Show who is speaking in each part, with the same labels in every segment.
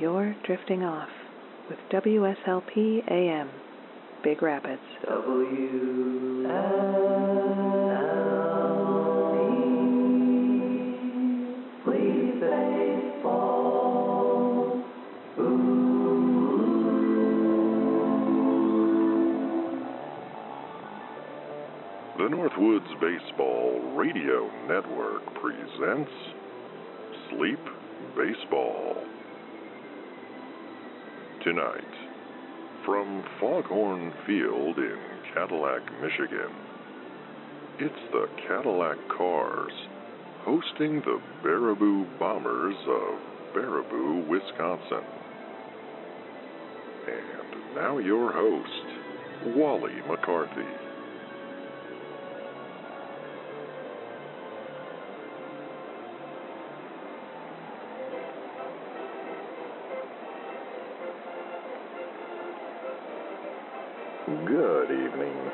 Speaker 1: You're drifting off with WSLP AM, Big Rapids.
Speaker 2: The Northwoods Baseball Radio Network presents Sleep Baseball. Tonight, from Foghorn Field in Cadillac, Michigan, it's the Cadillac Cars hosting the Baraboo Bombers of Baraboo, Wisconsin. And now your host, Wally McCarthy.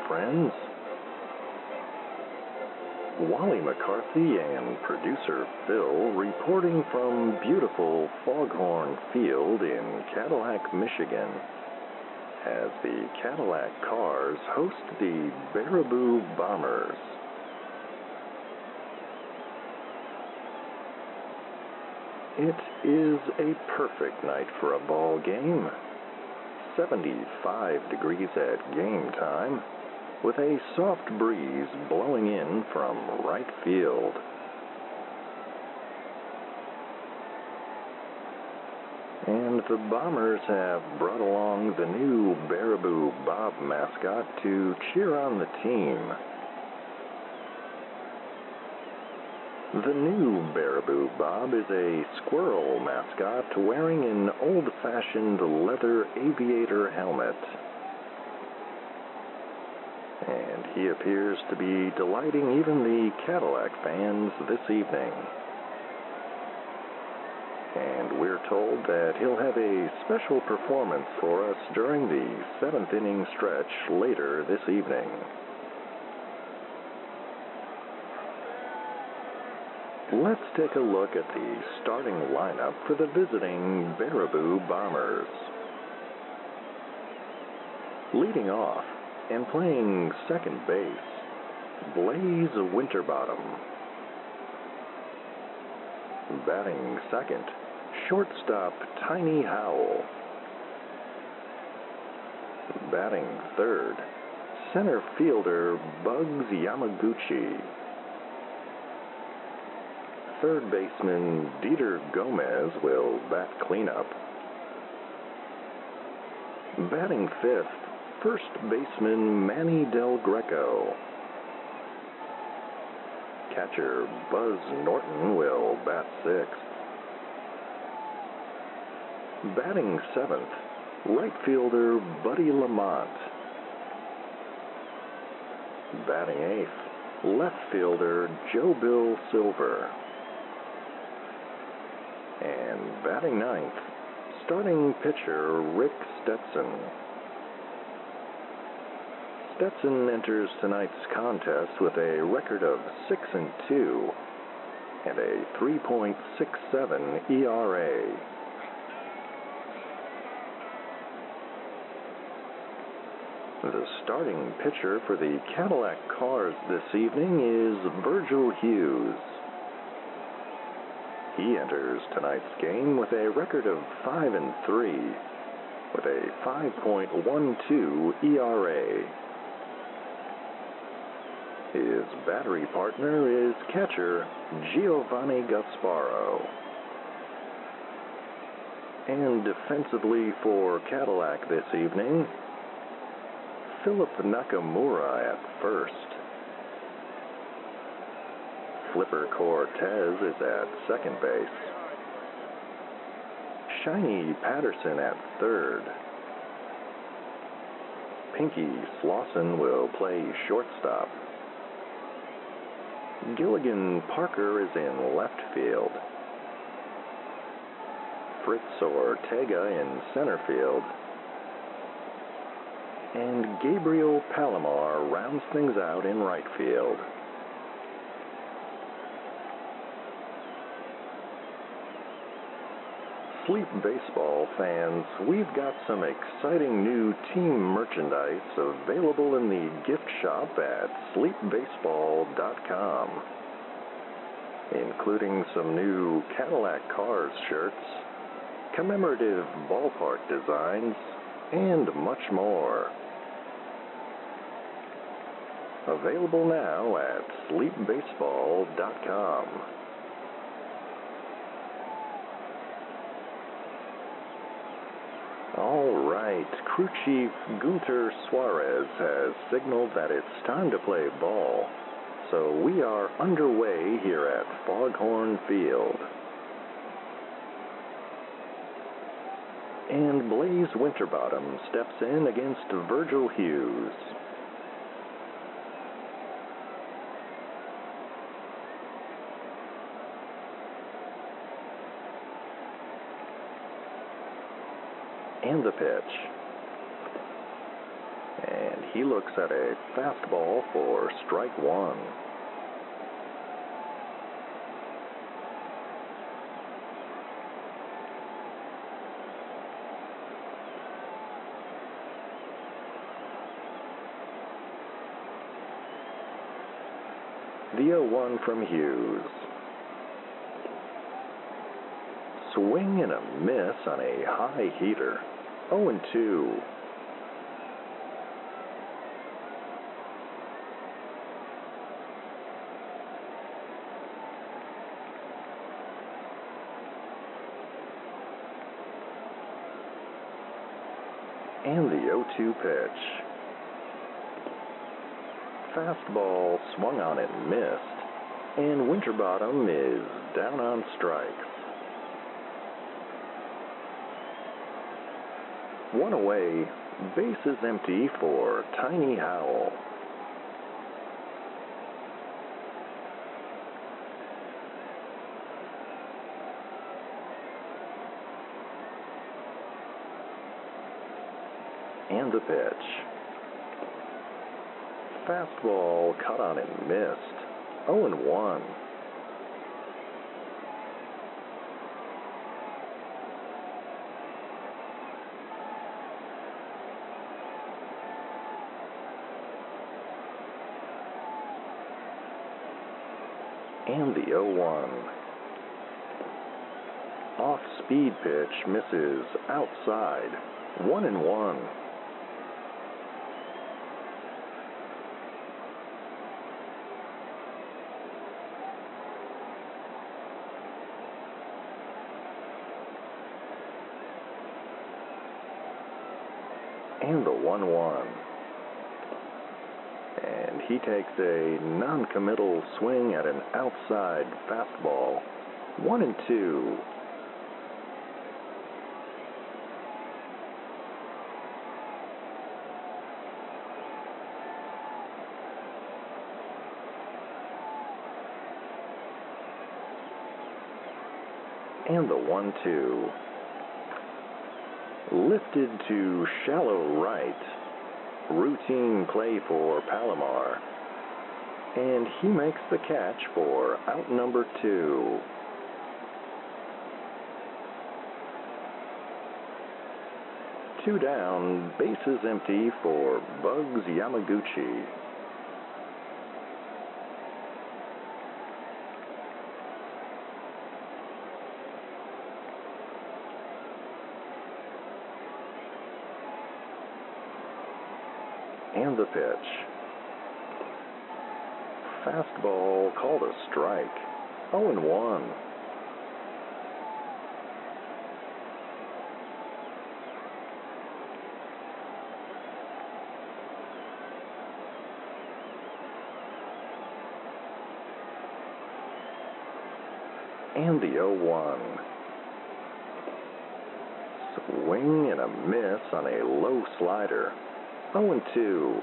Speaker 3: Friends. Wally McCarthy and producer Phil reporting from beautiful Foghorn Field in Cadillac, Michigan, as the Cadillac Cars host the Baraboo Bombers. It is a perfect night for a ball game. 75 degrees at game time, with a soft breeze blowing in from right field. And the Bombers have brought along the new Baraboo Bob mascot to cheer on the team. The new Baraboo Bob is a squirrel mascot wearing an old fashioned leather aviator helmet. And he appears to be delighting even the Cadillac fans this evening. And we're told that he'll have a special performance for us during the seventh inning stretch later this evening. Let's take a look at the starting lineup for the visiting Baraboo Bombers. Leading off and playing second base, Blaze Winterbottom. Batting second, shortstop Tiny Howell. Batting third, center fielder Bugs Yamaguchi third baseman Dieter Gomez will bat cleanup. Batting fifth, first baseman Manny Del Greco. Catcher Buzz Norton will bat sixth. Batting seventh, right fielder Buddy Lamont. Batting eighth, left fielder Joe Bill Silver. And batting ninth, starting pitcher Rick Stetson. Stetson enters tonight's contest with a record of 6 and 2 and a 3.67 ERA. The starting pitcher for the Cadillac Cars this evening is Virgil Hughes. He enters tonight's game with a record of 5 and 3 with a 5.12 ERA. His battery partner is catcher Giovanni Gasparo. And defensively for Cadillac this evening, Philip Nakamura at first. Flipper Cortez is at second base. Shiny Patterson at third. Pinky Slauson will play shortstop. Gilligan Parker is in left field. Fritz Ortega in center field. And Gabriel Palomar rounds things out in right field. Sleep Baseball fans, we've got some exciting new team merchandise available in the gift shop at sleepbaseball.com, including some new Cadillac Cars shirts, commemorative ballpark designs, and much more. Available now at sleepbaseball.com. All right, crew chief Gunter Suarez has signaled that it's time to play ball, so we are underway here at Foghorn Field. And Blaze Winterbottom steps in against Virgil Hughes. And the pitch. And he looks at a fastball for strike one. The 0 1 from Hughes. Swing and a miss on a high heater. 0 2. And the 0 2 pitch. Fastball swung on and missed, and Winterbottom is down on strikes. One away, bases empty for Tiny Howell. And the pitch. Fastball cut on and missed. 0 and 1. And the 0 1. Off speed pitch misses outside. 1 and 1. and the 1 1. He takes a non committal swing at an outside fastball. 1 and 2. And the 1 2 lifted to shallow right. Routine play for Palomar. And he makes the catch for out number two. Two down, bases empty for Bugs Yamaguchi. and the pitch. Fastball called a strike. 0 and 1. And the 0 1. Swing and a miss on a low slider. 0 and 2.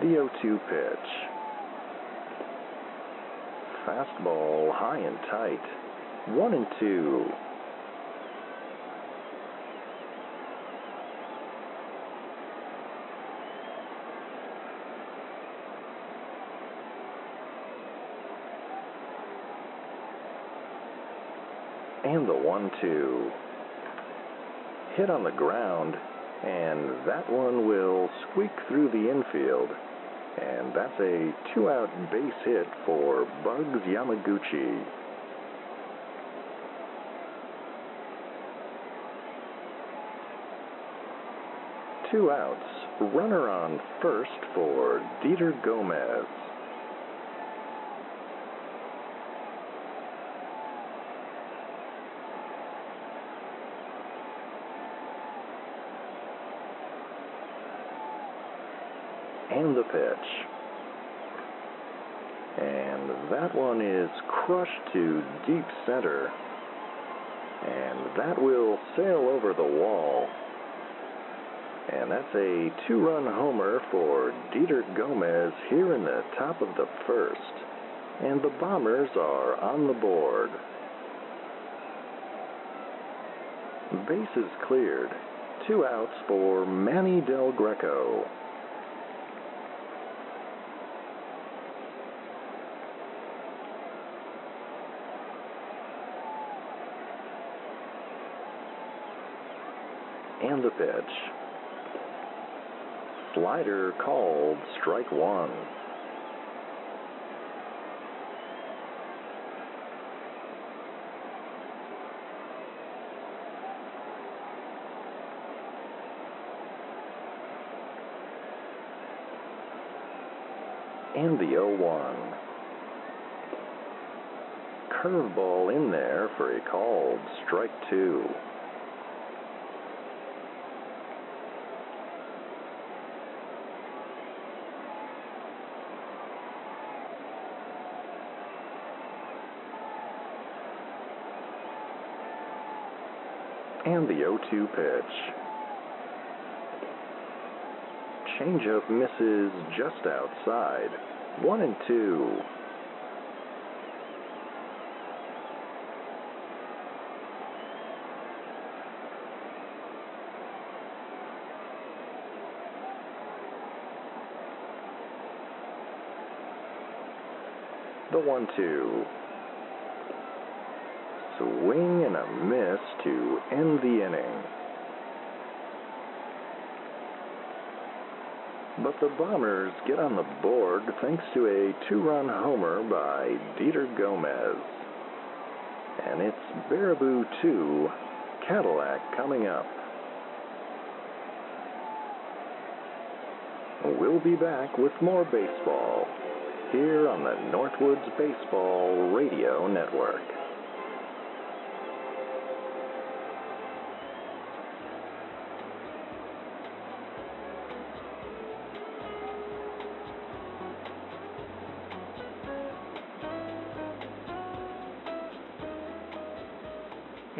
Speaker 3: The 0 2 pitch. Fastball high and tight. 1 and 2. The one two. Hit on the ground, and that one will squeak through the infield. And that's a two out base hit for Bugs Yamaguchi. Two outs, runner on first for Dieter Gomez. And the pitch. And that one is crushed to deep center. And that will sail over the wall. And that's a two run homer for Dieter Gomez here in the top of the first. And the Bombers are on the board. Bases cleared. Two outs for Manny Del Greco. The pitch. Slider called strike one. And the 0 1. Curveball in there for a called strike two. 2 pitch. Changeup misses just outside. 1 and 2. The 1 2. End the inning. But the Bombers get on the board thanks to a two run homer by Dieter Gomez. And it's Baraboo 2, Cadillac coming up. We'll be back with more baseball here on the Northwoods Baseball Radio Network.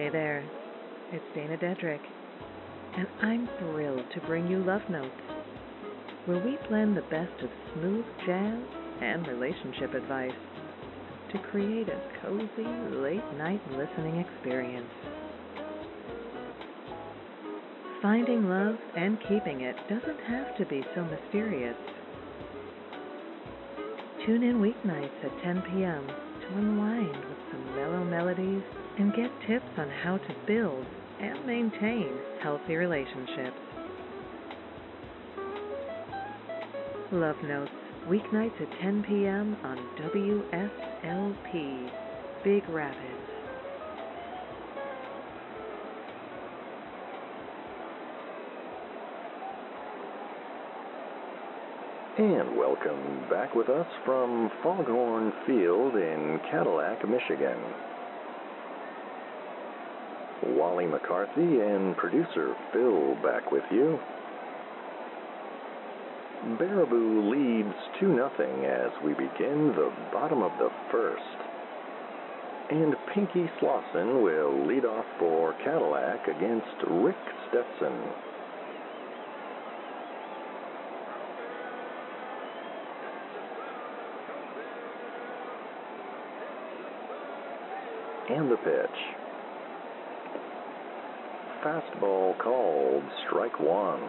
Speaker 1: Hey there, it's Dana Dedrick, and I'm thrilled to bring you Love Notes, where we blend the best of smooth jazz and relationship advice to create a cozy late night listening experience. Finding love and keeping it doesn't have to be so mysterious. Tune in weeknights at 10 p.m. to unwind with some mellow melodies and get tips on how to build and maintain healthy relationships. Love Notes, weeknights at 10 p.m. on WSLP, Big Rapids.
Speaker 3: And welcome back with us from Foghorn Field in Cadillac, Michigan. Wally McCarthy and producer Phil back with you. Baraboo leads 2 0 as we begin the bottom of the first. And Pinky Slauson will lead off for Cadillac against Rick Stetson. And the pitch fastball called strike one.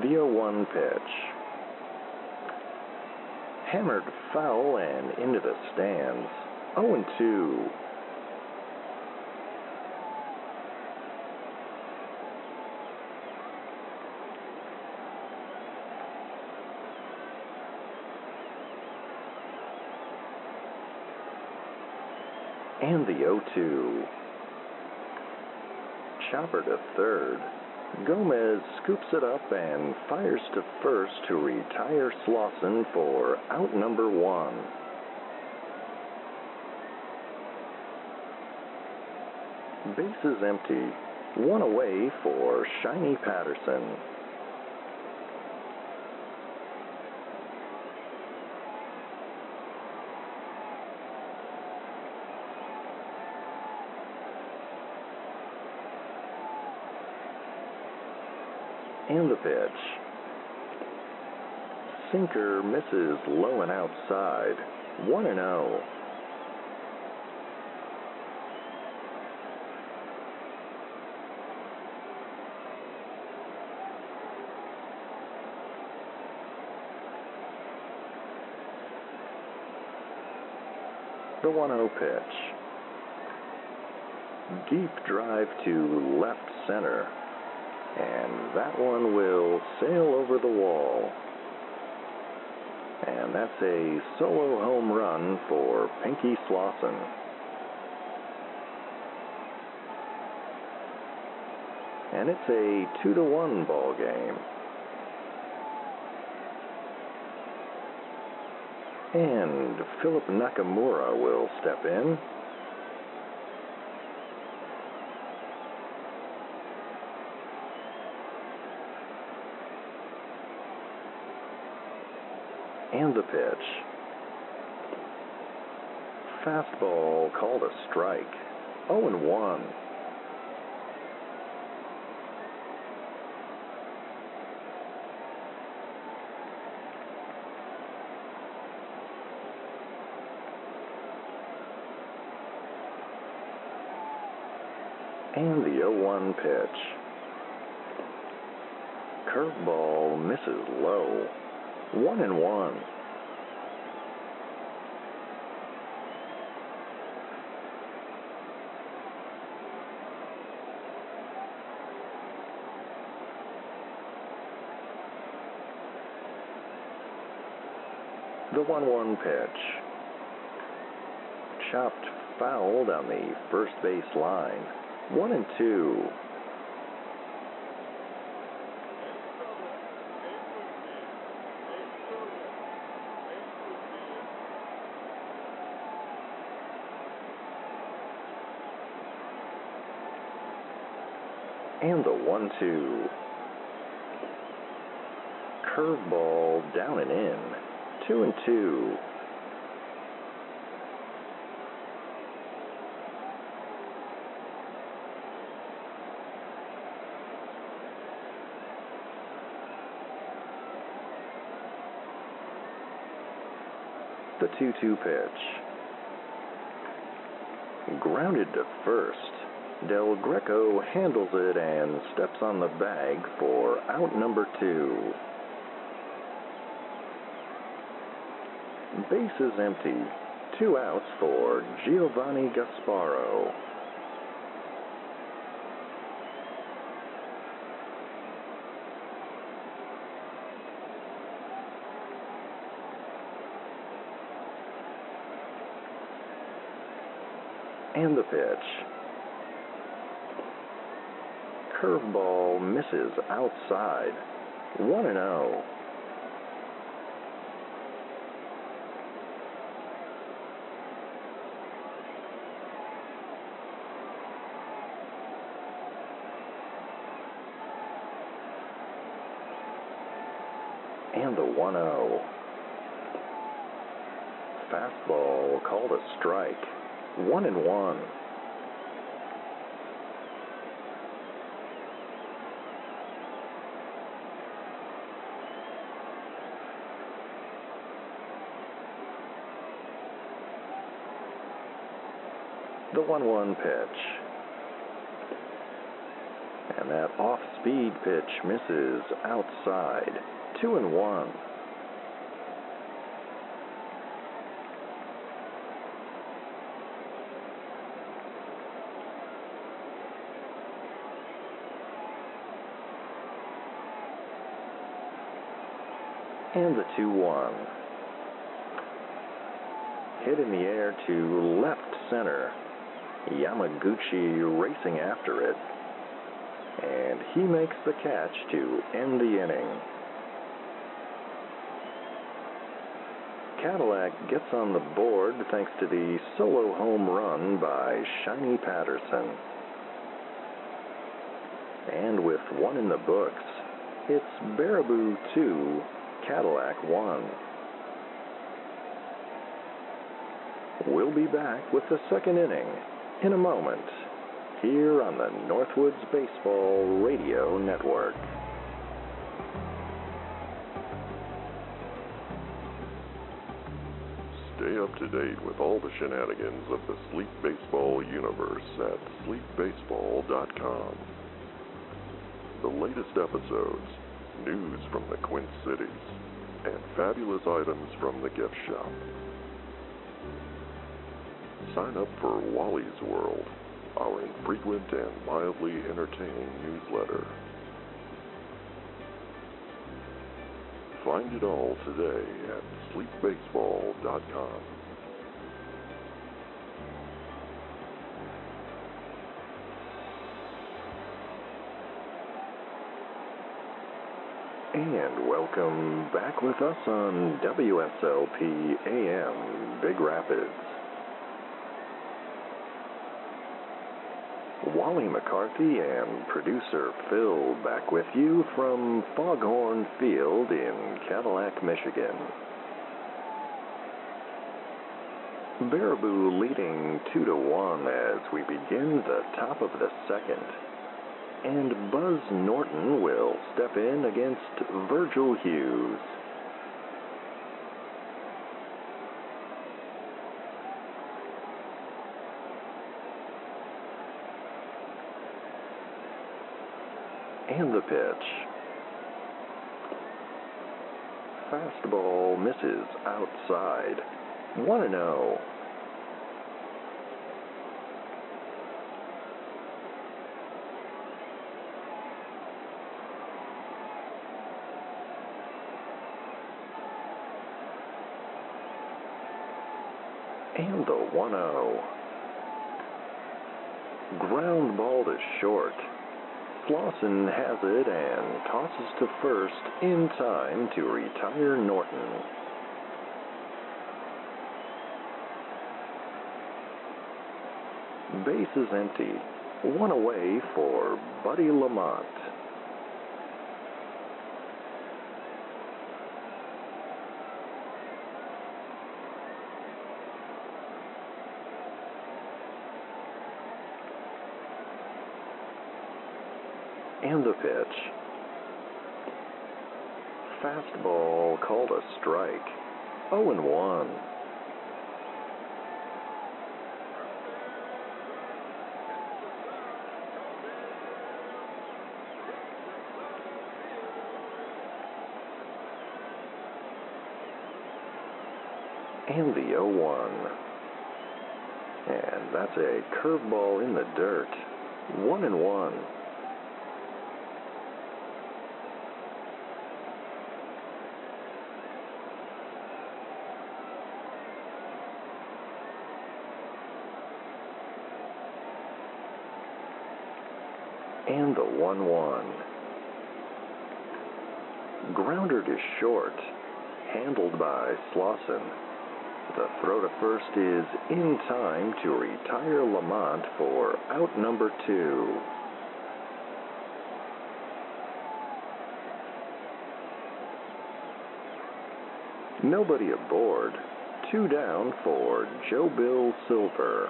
Speaker 3: The 1 pitch. Hammered foul and into the stands. 0 2. And the 0 2. Chopper to third. Gomez scoops it up and fires to first to retire Slauson for out number one. Bases empty. One away for Shiny Patterson. Pitch. Sinker misses low and outside. 1 and 0. The 1 0 pitch. Deep drive to left center. And that one will sail over the wall. And that's a solo home run for Pinky Slauson. And it's a two to one ball game. And Philip Nakamura will step in. And the pitch. Fastball called a strike. 0 and 1. And the 0 1 pitch. Curveball misses low. One and one. The 1 1 pitch. Chopped foul down the first base line. 1 and 2. And the 1 2. Curveball down and in. 2 and 2. The 2 2 pitch. Grounded to first. Del Greco handles it and steps on the bag for out number two. Base is empty. Two outs for Giovanni Gasparo. And the pitch. Curveball misses outside. 1 and 0. And the 1 0. Fastball called a strike. 1 and 1. 1 1 pitch. And that off speed pitch misses outside. Two and one. And the 2 1. Hit in the air to left center. Yamaguchi racing after it. And he makes the catch to end the inning. Cadillac gets on the board thanks to the solo home run by Shiny Patterson. And with one in the books, it's Baraboo 2, Cadillac 1. We'll be back with the second inning in a moment here on the Northwoods Baseball Radio Network.
Speaker 2: Stay up to date with all the shenanigans of the Sleep Baseball universe at sleepbaseball.com. The latest episodes, news from the Quint Cities, and fabulous items from the gift shop. Sign up for Wally's World, our infrequent and mildly entertaining newsletter. Find it all today at sleepbaseball.com.
Speaker 3: And welcome back with us on WSLP AM Big Rapids. Wally McCarthy and producer Phil back with you from Foghorn Field in Cadillac, Michigan. Baraboo leading 2 to 1 as we begin the top of the second. And Buzz Norton will step in against Virgil Hughes. And the pitch. Fastball misses outside. 1 0. And the 1 0. Ground ball to short. Slauson has it and tosses to first in time to retire Norton. Base is empty. One away for Buddy Lamont. And the pitch. Fastball called a strike. 0 and 1. And the 0 1. And that's a curveball in the dirt. 1 and 1. And the 1 1. Grounder to short, handled by Slauson. The throw to first is in time to retire Lamont for out number two. Nobody aboard. Two down for Joe Bill Silver.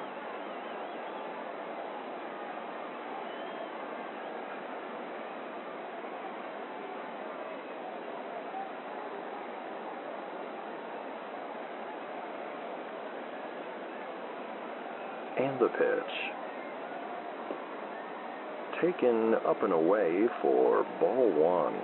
Speaker 3: The pitch. taken up and away for ball one.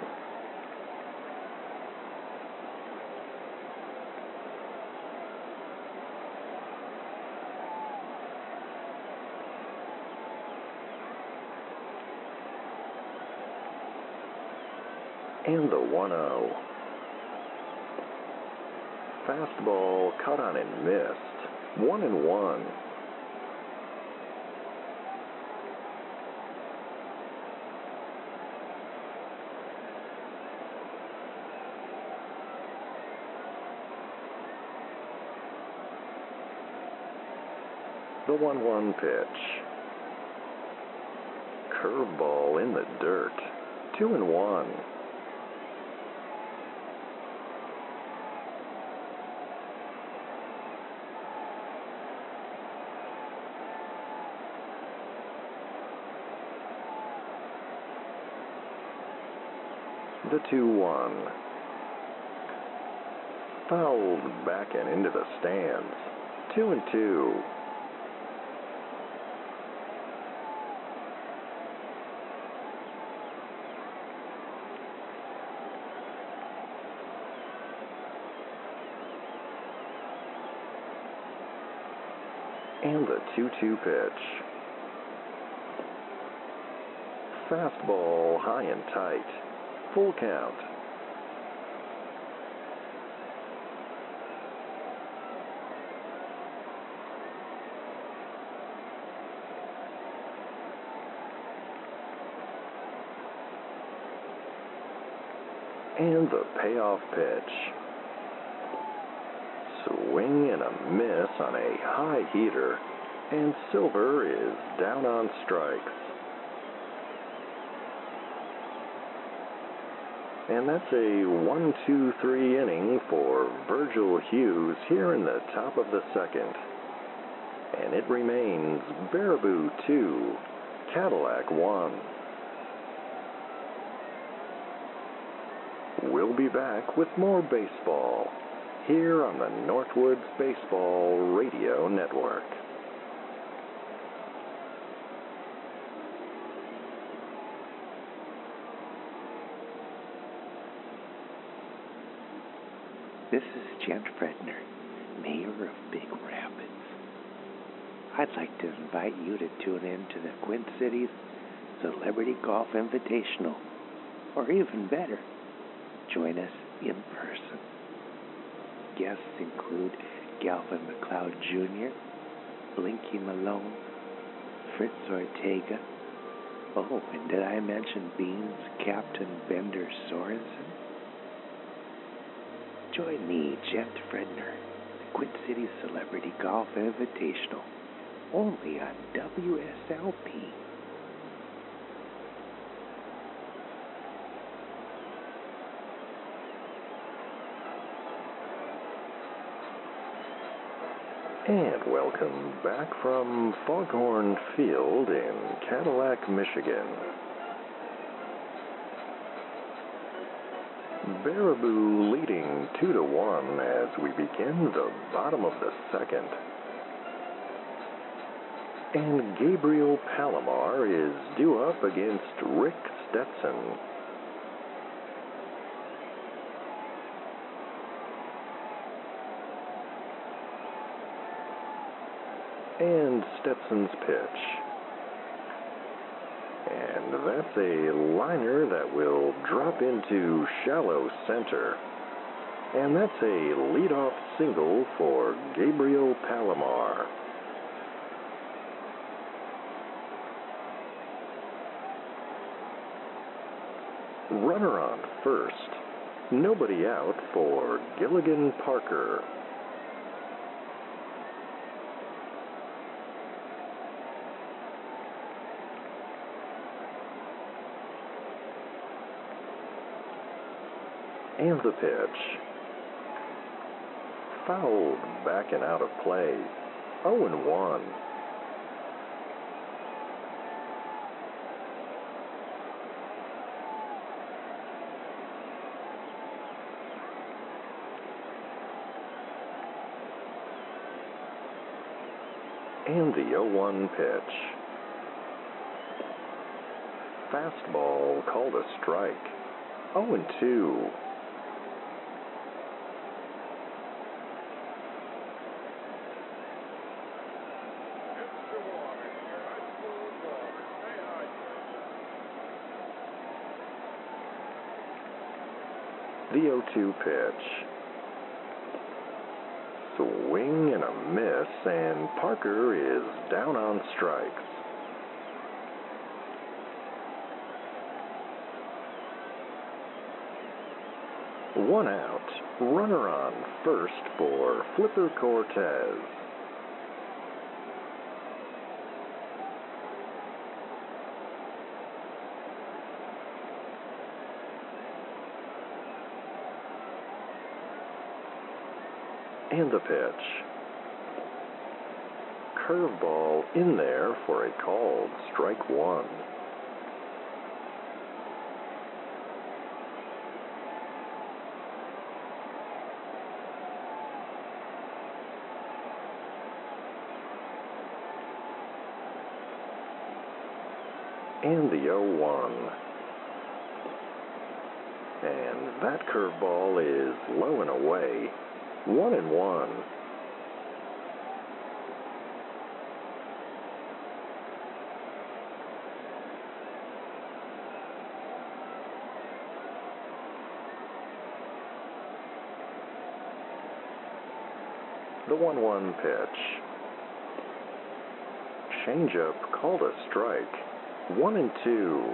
Speaker 3: And the 1 0. Fastball cut on and missed. One and one. The 1 1 pitch. Curveball in the dirt. Two and one. The 2 1. Fouled back and into the stands. 2 and 2. And the 2 2 pitch. Fastball high and tight. Full count. And the payoff pitch. Swing and a miss on a high heater, and Silver is down on strikes. And that's a 1 2 3 inning for Virgil Hughes here in the top of the second. And it remains Baraboo 2, Cadillac 1. We'll be back with more baseball here on the Northwoods Baseball Radio Network.
Speaker 4: This is Jen Fredner, Mayor of Big Rapids. I'd like to invite you to tune in to the Quint Cities Celebrity Golf Invitational, or even better, join us in person. Guests include Galvin McLeod Jr., Blinky Malone, Fritz Ortega. Oh, and did I mention Beans Captain Bender Sorensen? Join me, Jeff Fredner, the Quint City Celebrity Golf Invitational, only on WSLP.
Speaker 3: And welcome back from Foghorn Field in Cadillac, Michigan. Baraboo leading 2 to 1 as we begin the bottom of the second. And Gabriel Palomar is due up against Rick Stetson. And Stetson's pitch. And that's a liner that will drop into shallow center. And that's a leadoff single for Gabriel Palomar. Runner on first. Nobody out for Gilligan Parker. And the pitch. Fouled back and out of play. 0 and 1. And the 0 1 pitch. fastball called a strike. 0 and 2. The 0 2 pitch. Swing and a miss, and Parker is down on strikes. One out, runner on first for Flipper Cortez. And the pitch. Curveball in there for a called strike one. And the 0 1. And that curveball is low and away. One and one. The 1 1 pitch. Changeup called a strike. One and two.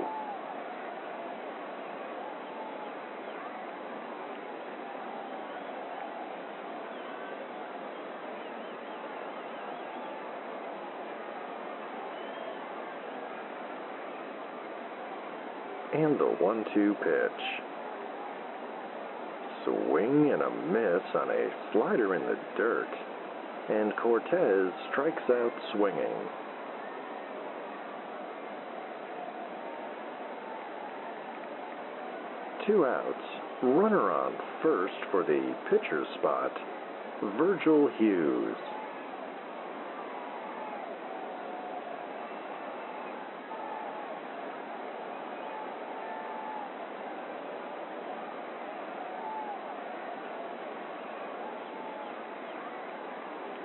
Speaker 3: And the 1 2 pitch. Swing and a miss on a slider in the dirt. And Cortez strikes out swinging. Two outs. Runner on first for the pitcher spot, Virgil Hughes.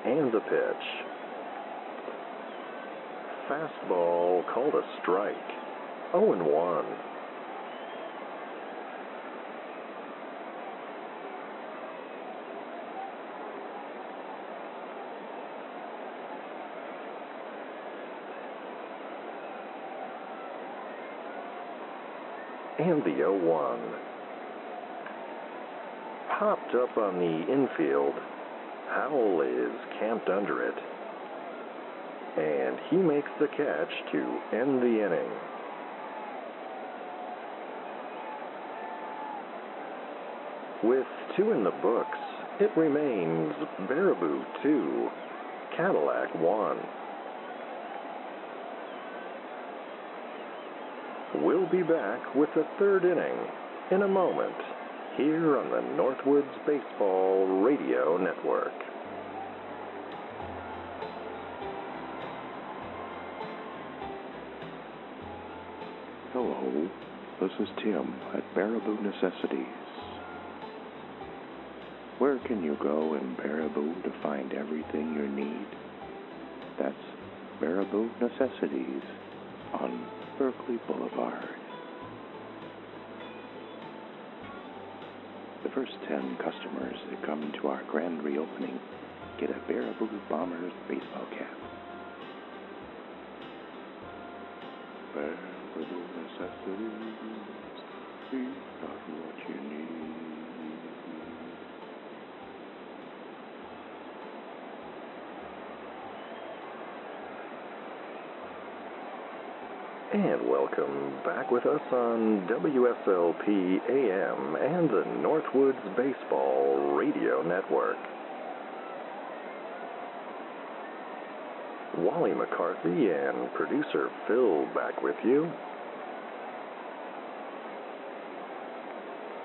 Speaker 3: And the pitch. Fastball called a strike. 0 and 1. And the 0 1. Popped up on the infield. Howell is camped under it. And he makes the catch to end the inning. With two in the books, it remains Baraboo 2, Cadillac 1. We'll be back with the third inning in a moment here on the Northwoods Baseball Radio Network.
Speaker 4: This is Tim at Baraboo Necessities. Where can you go in Baraboo to find everything you need? That's Baraboo Necessities on Berkeley Boulevard. The first 10 customers that come to our grand reopening get a Baraboo Bombers baseball cap. Baraboo Necessities, got what you need.
Speaker 3: And welcome back with us on WSLP AM and the Northwoods Baseball Radio Network. Wally McCarthy and producer Phil back with you.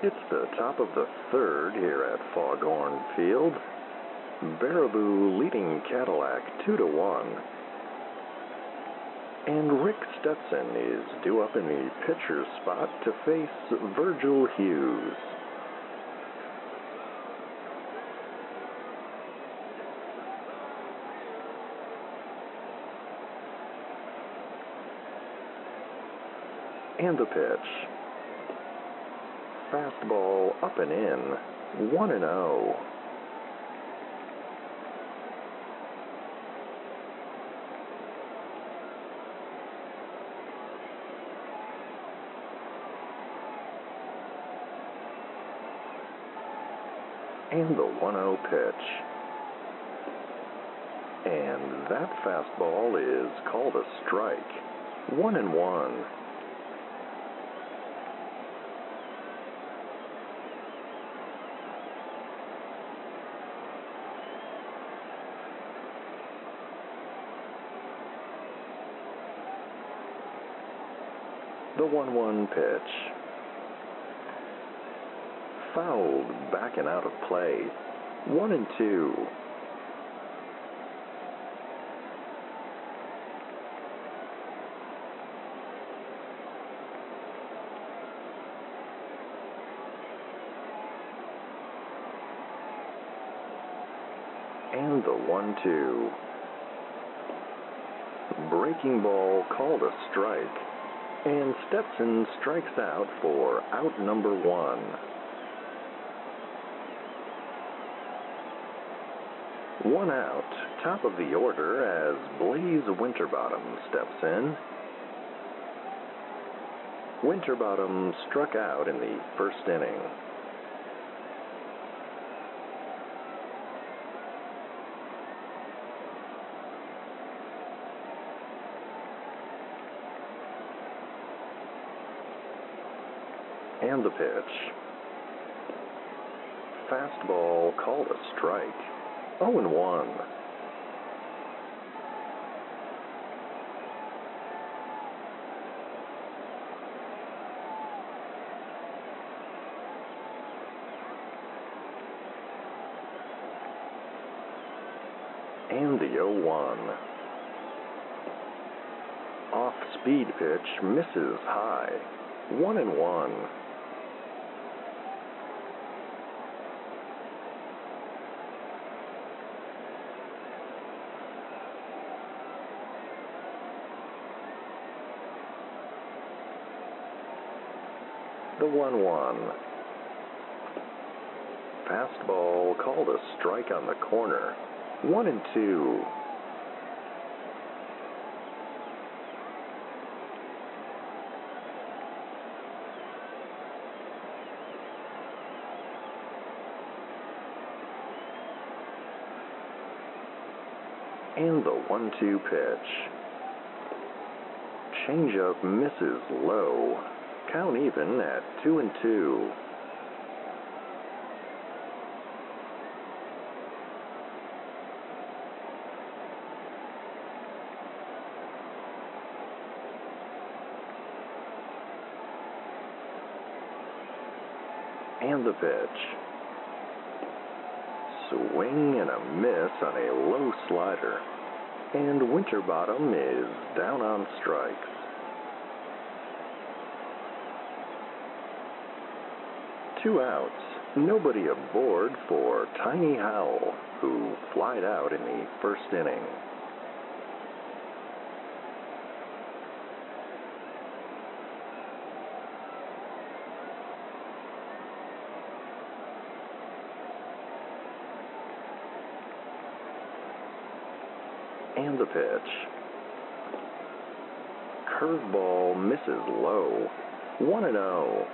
Speaker 3: It's the top of the third here at Foghorn Field. Baraboo leading Cadillac 2 to 1. And Rick Stetson is due up in the pitcher's spot to face Virgil Hughes. And the pitch. Fastball up and in. 1 and 0. And the 1 0 pitch. And that fastball is called a strike. 1 and 1. 1 1 pitch. Fouled back and out of play. 1 and 2. And the 1 2. Breaking ball called a strike. And Stetson strikes out for out number one. One out, top of the order as Blaze Winterbottom steps in. Winterbottom struck out in the first inning. And the pitch. Fastball called a strike. 0 and 1. And the 0 1. Off speed pitch misses high. 1 and 1. 1 1. Fastball called a strike on the corner. 1 and 2. And the 1 2 pitch. Changeup misses low. Count even at 2 and 2. And the pitch. Swing and a miss on a low slider. And Winterbottom is down on strikes. Two outs, nobody aboard for Tiny Howell, who flied out in the first inning. And the pitch. Curveball misses low. 1 and 0.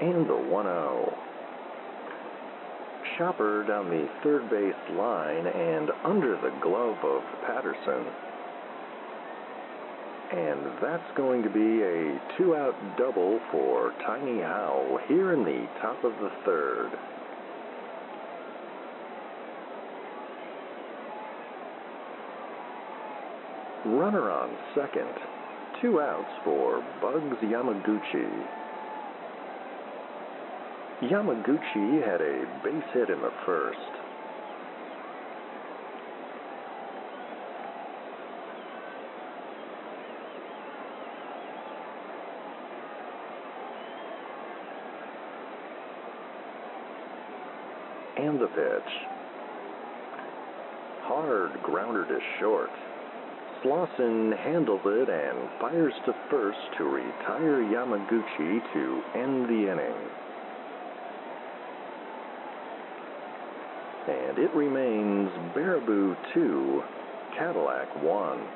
Speaker 3: And the 1 0. Chopper down the third base line and under the glove of Patterson. And that's going to be a two out double for Tiny Howell here in the top of the third. Runner on second. two outs for Bugs Yamaguchi. Yamaguchi had a base hit in the first. And the pitch. Hard grounder to short. Slauson handles it and fires to first to retire Yamaguchi to end the inning. And it remains Baraboo 2, Cadillac 1.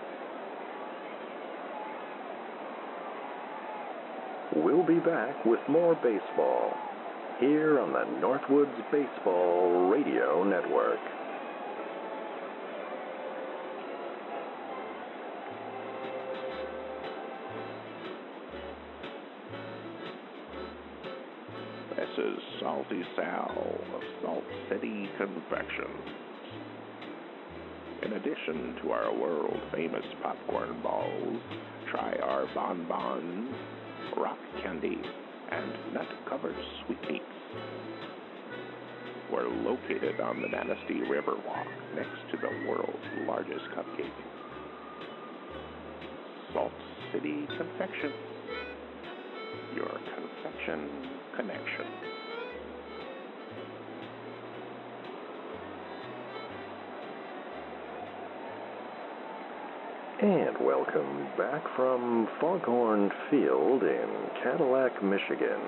Speaker 3: We'll be back with more baseball here on the Northwoods Baseball Radio Network.
Speaker 4: Salty Sal of Salt City Confections. In addition to our world famous popcorn balls, try our bonbons, rock candy, and nut covered sweetmeats. We're located on the Manistee Riverwalk next to the world's largest cupcake. Salt City Confection. Your confection connection.
Speaker 3: And welcome back from Foghorn Field in Cadillac, Michigan.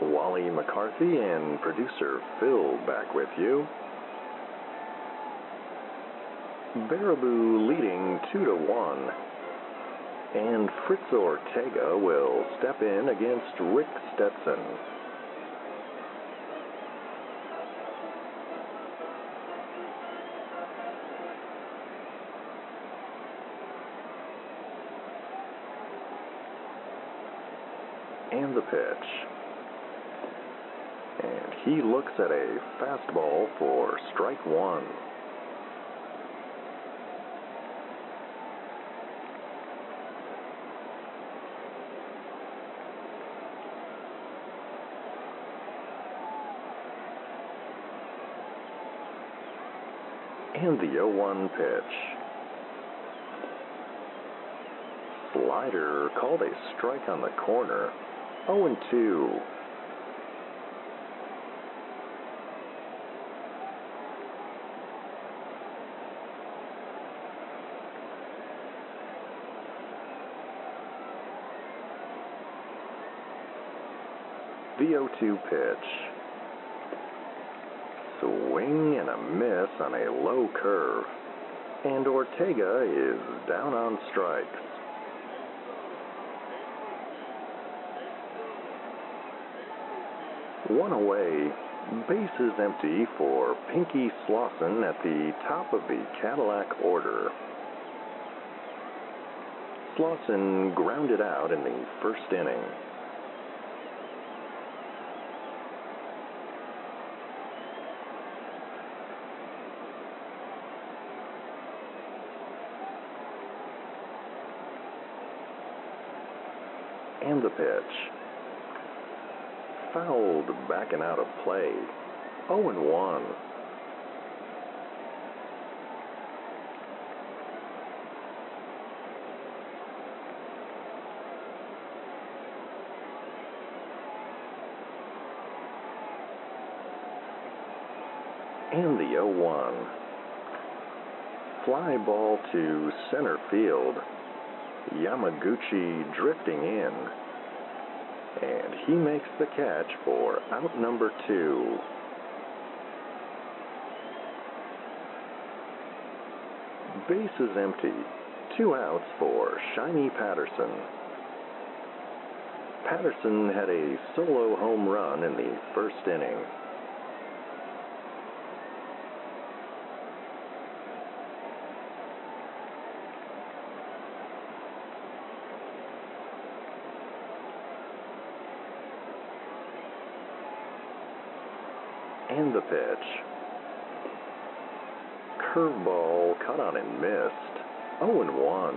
Speaker 3: Wally McCarthy and producer Phil back with you. Baraboo leading 2 to 1. And Fritz Ortega will step in against Rick Stetson. And the pitch. And he looks at a fastball for strike one. And the 0 1 pitch. Slider called a strike on the corner. 0 2. The 0 2 pitch. Swing and a miss on a low curve. And Ortega is down on strikes. One away, bases empty for Pinky Slauson at the top of the Cadillac order. Slauson grounded out in the first inning. And the pitch. Fouled back and out of play. 0 and 1. And the 0 1. Fly ball to center field. Yamaguchi drifting in. And he makes the catch for out number two. Base is empty. Two outs for Shiny Patterson. Patterson had a solo home run in the first inning. And the pitch. curveball cut on and missed. 0 and 1.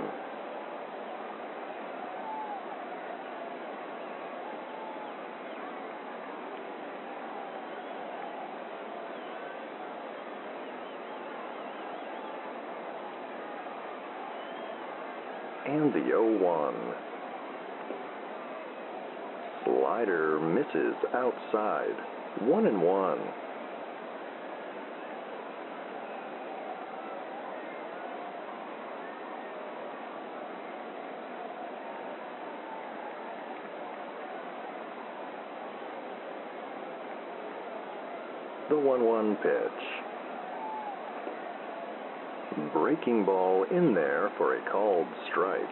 Speaker 3: And the 0 1. Slider misses outside. 1 and 1. 1 pitch. Breaking ball in there for a called strike.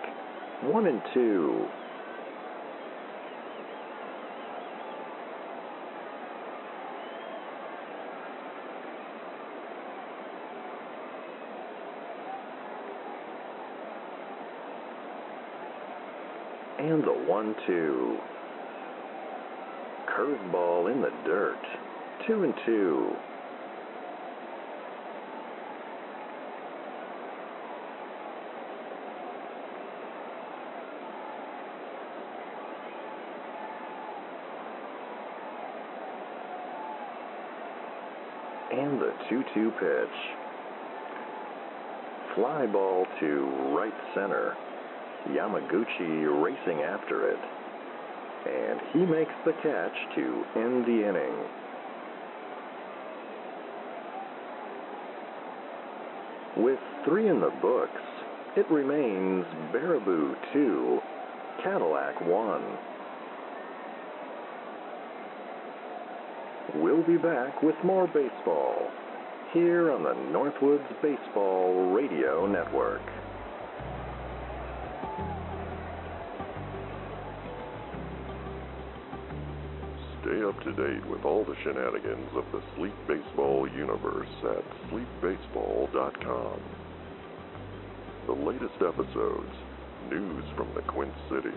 Speaker 3: 1 and 2. and the one two. Curveball in the dirt. Two and two. 2-2 pitch. Fly ball to right center. Yamaguchi racing after it. And he makes the catch to end the inning. With three in the books, it remains Baraboo 2, Cadillac 1. We'll be back with more baseball here on the Northwoods Baseball Radio Network.
Speaker 2: Stay up to date with all the shenanigans of the Sleep Baseball universe at sleepbaseball.com. The latest episodes, news from the Quint Cities,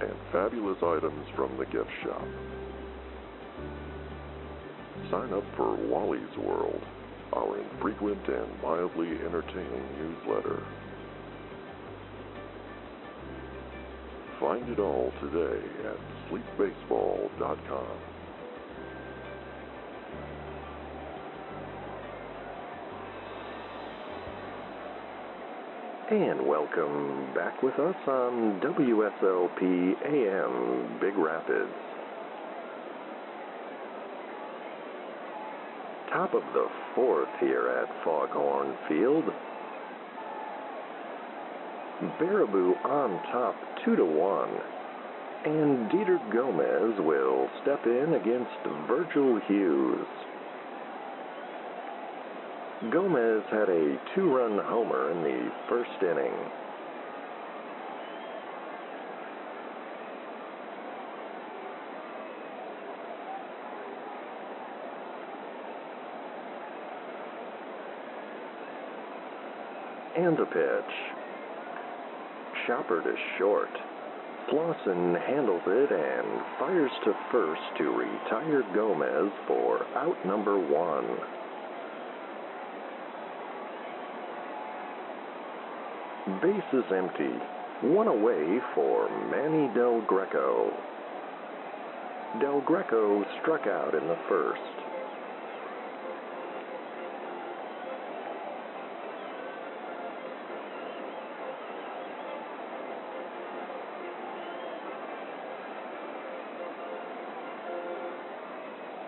Speaker 2: and fabulous items from the gift shop. Sign up for Wally's World, our infrequent and mildly entertaining newsletter. Find it all today at sleepbaseball.com.
Speaker 3: And welcome back with us on WSLP AM Big Rapids. Top of the fourth here at Foghorn Field. Baraboo on top, two to one. And Dieter Gomez will step in against Virgil Hughes. Gomez had a two run homer in the first inning. And the pitch. Chopper to short. Slauson handles it and fires to first to retire Gomez for out number one. Base is empty. One away for Manny Del Greco. Del Greco struck out in the first.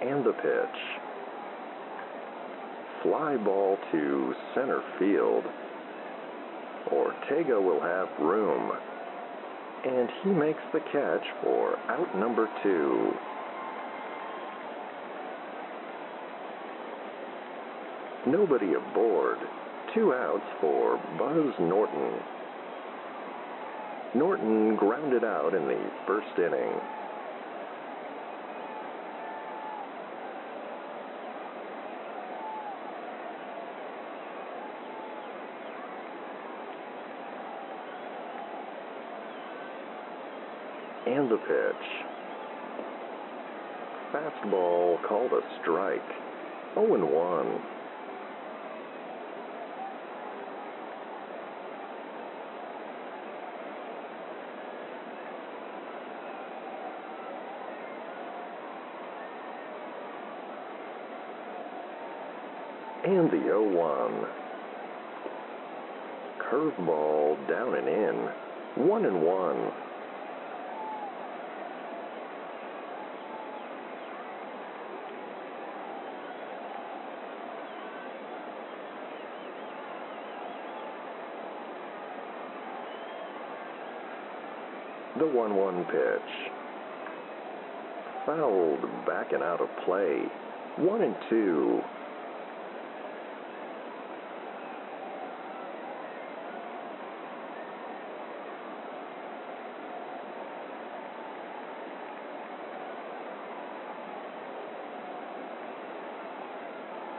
Speaker 3: And the pitch. Fly ball to center field. Ortega will have room. And he makes the catch for out number two. Nobody aboard. Two outs for Buzz Norton. Norton grounded out in the first inning. And the pitch. Fastball called a strike. 0 and 1. And the 0 1. Curveball down and in. 1 and 1. The 1 1 pitch. Fouled back and out of play. 1 and 2.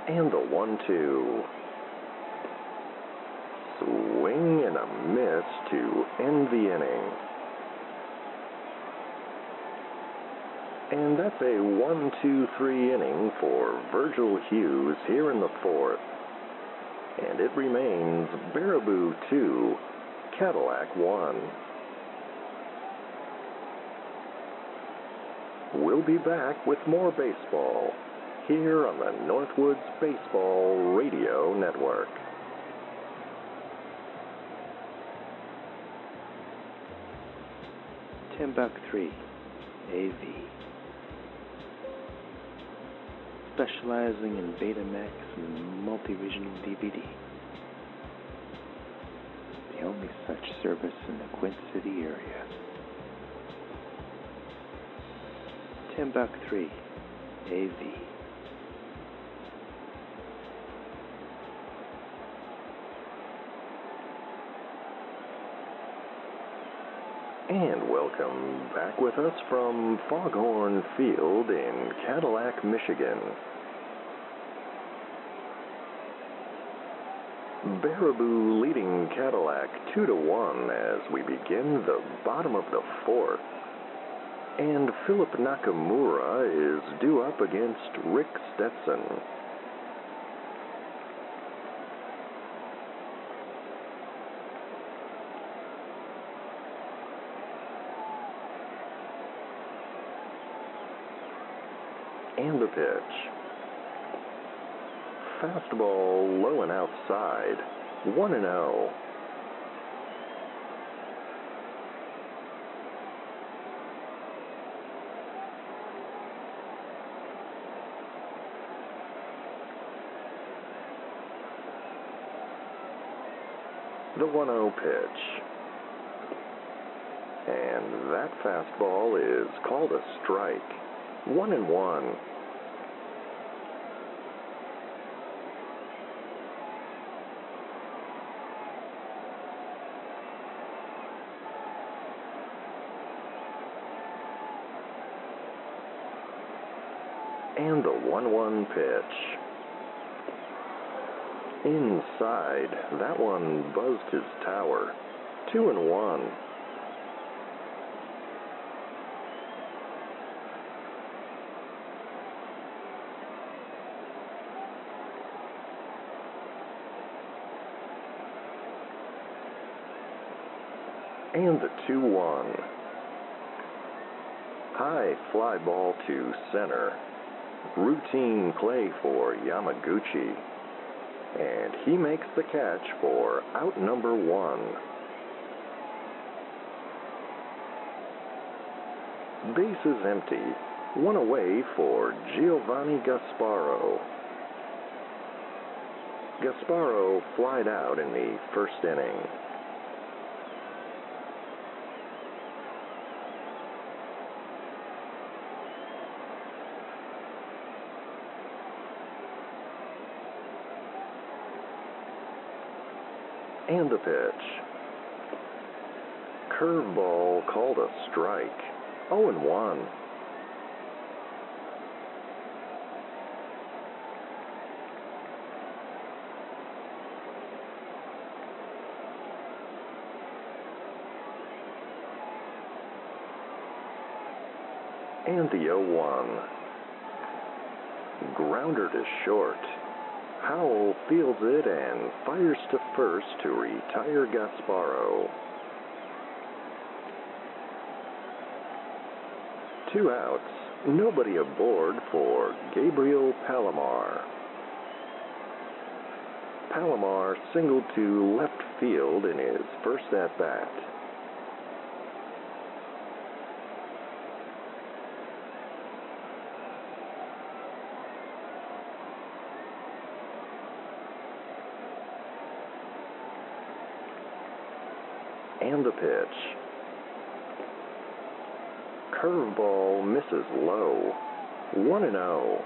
Speaker 3: And the 1 2. Swing and a miss to end the inning. And that's a 1 2 3 inning for Virgil Hughes here in the fourth. And it remains Baraboo 2, Cadillac 1. We'll be back with more baseball here on the Northwoods Baseball Radio Network.
Speaker 5: Buck three, AV. Specializing in Betamax and multi-regional DVD. The only such service in the Quint City area. Buck three, AV.
Speaker 3: Welcome back with us from Foghorn Field in Cadillac, Michigan. Baraboo leading Cadillac 2 to 1 as we begin the bottom of the fourth. And Philip Nakamura is due up against Rick Stetson. And the pitch. Fastball low and outside. 1 and oh. 0. The 1 0 pitch. And that fastball is called a strike. 1 and 1. And the 1 1 pitch. Inside, that one buzzed his tower. 2 and 1. And the 2 1. High fly ball to center. Routine play for Yamaguchi. And he makes the catch for out number one. Base is empty. One away for Giovanni Gasparo. Gasparo flied out in the first inning. And the pitch. Curveball called a strike. 0 and 1. And the 0 1. Grounder to short. Howell fields it and fires to first to retire Gasparo. Two outs, nobody aboard for Gabriel Palomar. Palomar singled to left field in his first at bat. And the pitch. Curveball misses low. 1 and 0.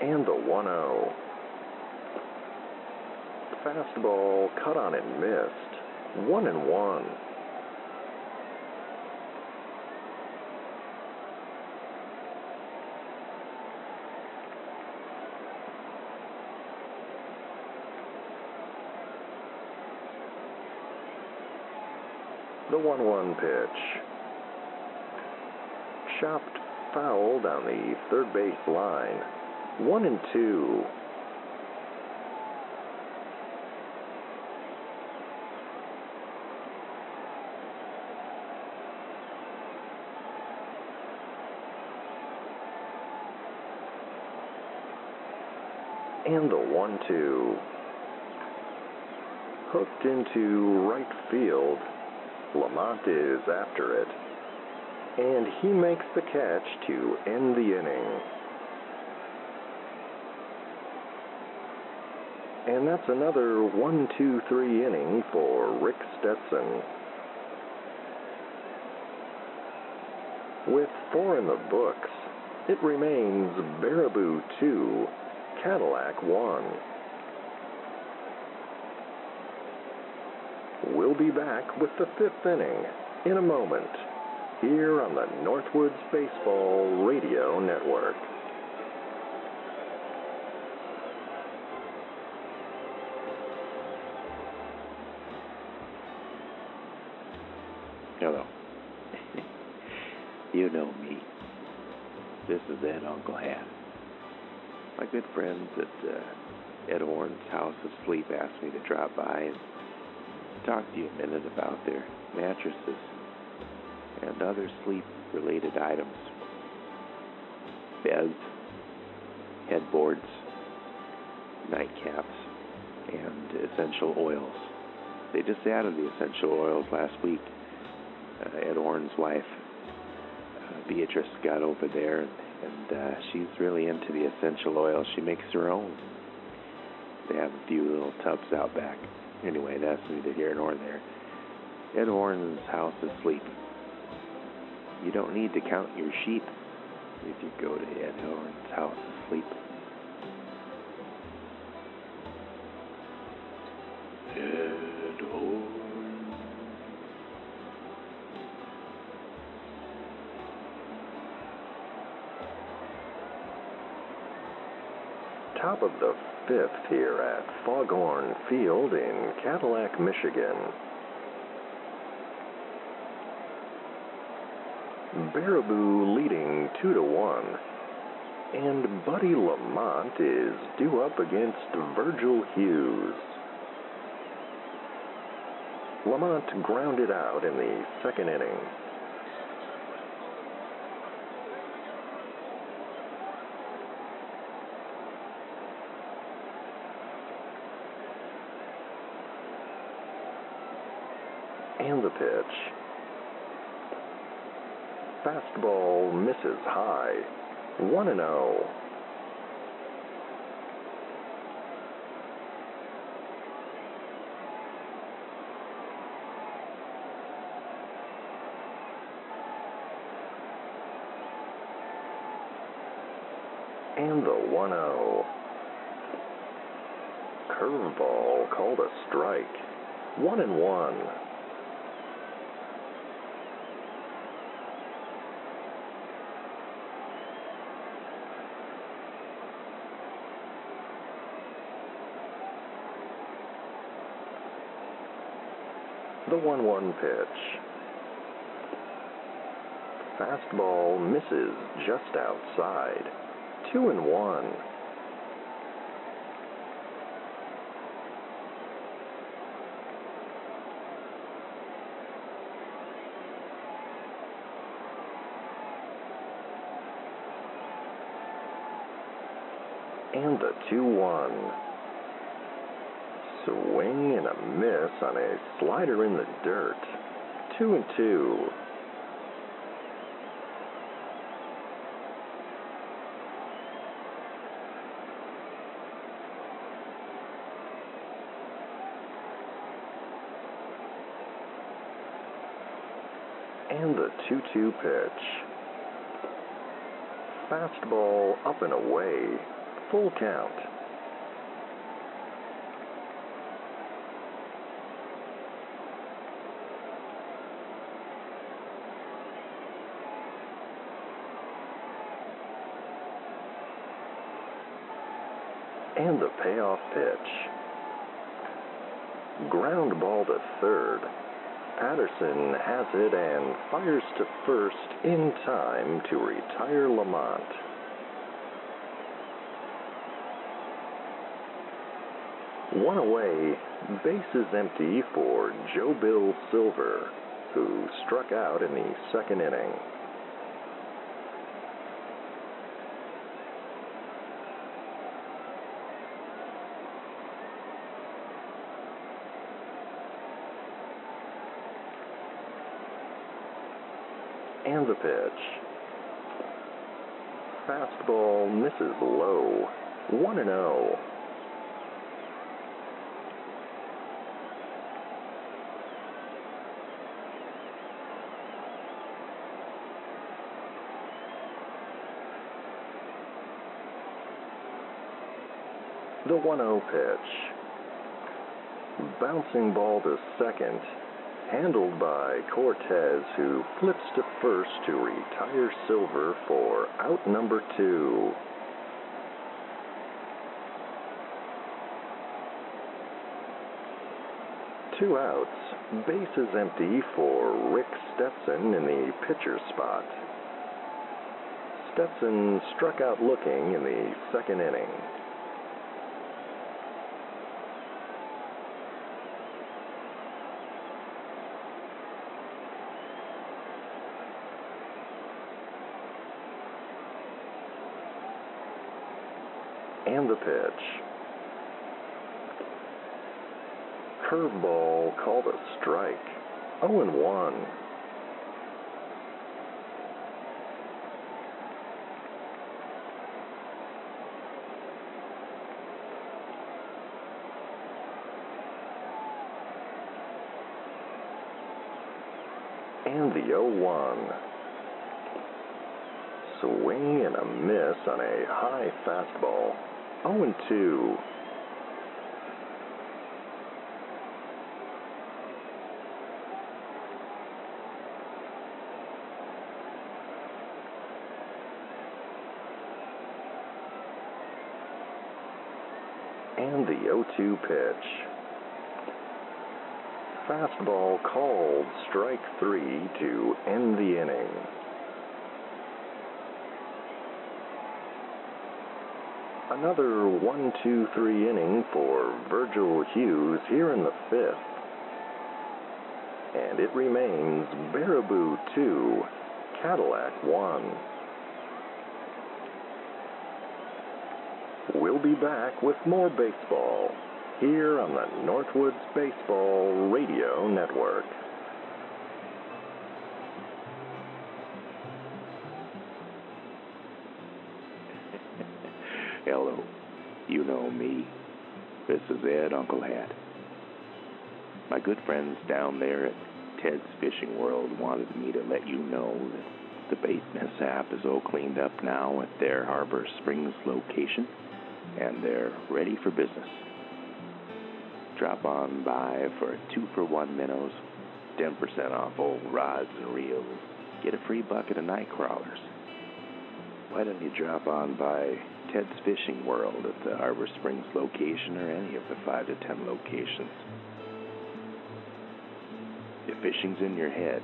Speaker 3: And the 1 0. Fastball cut on and missed. 1 and 1. The 1 1 pitch. Chopped foul down the third base line. 1 and 2. And the 1 2. Hooked into right field. Lamont is after it. And he makes the catch to end the inning. And that's another 1 2 3 inning for Rick Stetson. With four in the books, it remains Baraboo 2, Cadillac 1. We'll be back with the fifth inning in a moment here on the Northwoods Baseball Radio Network.
Speaker 4: Hello. you know me. This is Ed Uncle Hat. My good friends at uh, Ed Horn's House of Sleep asked me to drop by and talk to you a minute about their mattresses and other sleep related items beds, headboards, nightcaps, and essential oils. They just added the essential oils last week. Uh, Ed Horn's wife, uh, Beatrice, got over there, and, and uh, she's really into the essential oils. She makes her own. They have a few little tubs out back. Anyway, that's neither here nor there. Ed Horn's house is sleep. You don't need to count your sheep if you go to Ed Horn's house of sleep. Ed Horn.
Speaker 3: Top of the fifth here at Foghorn Field in Cadillac, Michigan. Baraboo leading 2 to 1. And Buddy Lamont is due up against Virgil Hughes. Lamont grounded out in the second inning. And the pitch. Fastball misses high. 1 and oh. 0. And the 1 0. Curveball called a strike. 1 and 1. 1 1 pitch. Fastball misses just outside. 2 and 1. And a 2 1. Swing and a miss on a slider in the dirt. 2 and 2. And the 2 2 pitch. Fastball up and away. Full count. And the payoff pitch. Ground ball to third. Patterson has it and fires to first in time to retire Lamont. One away, base is empty for Joe Bill Silver, who struck out in the second inning. The pitch. Fastball misses low. 1 and 0. The 1 0 pitch. Bouncing ball to second handled by Cortez, who flips to first to retire Silver for out number two. Two outs, bases empty for Rick Stetson in the pitcher's spot. Stetson struck out looking in the second inning. And the pitch. Curveball called a strike. 0 and 1. And the 0 1. Swing and a miss on a high fastball. 0 and 2. And the 0 2 pitch. Fastball called strike three to end the inning. Another one, two, three inning for Virgil Hughes here in the fifth. And it remains Baraboo 2, Cadillac 1. We'll be back with more baseball here on the Northwoods Baseball Radio Network.
Speaker 4: You know me. This is Ed Uncle Hat. My good friends down there at Ted's Fishing World wanted me to let you know that the bait mishap is all cleaned up now at their Harbor Springs location, and they're ready for business. Drop on by for two for one minnows, 10% off old rods and reels, get a free bucket of night crawlers. Why don't you drop on by Ted's Fishing World at the Harbor Springs location or any of the 5 to 10 locations? If fishing's in your head,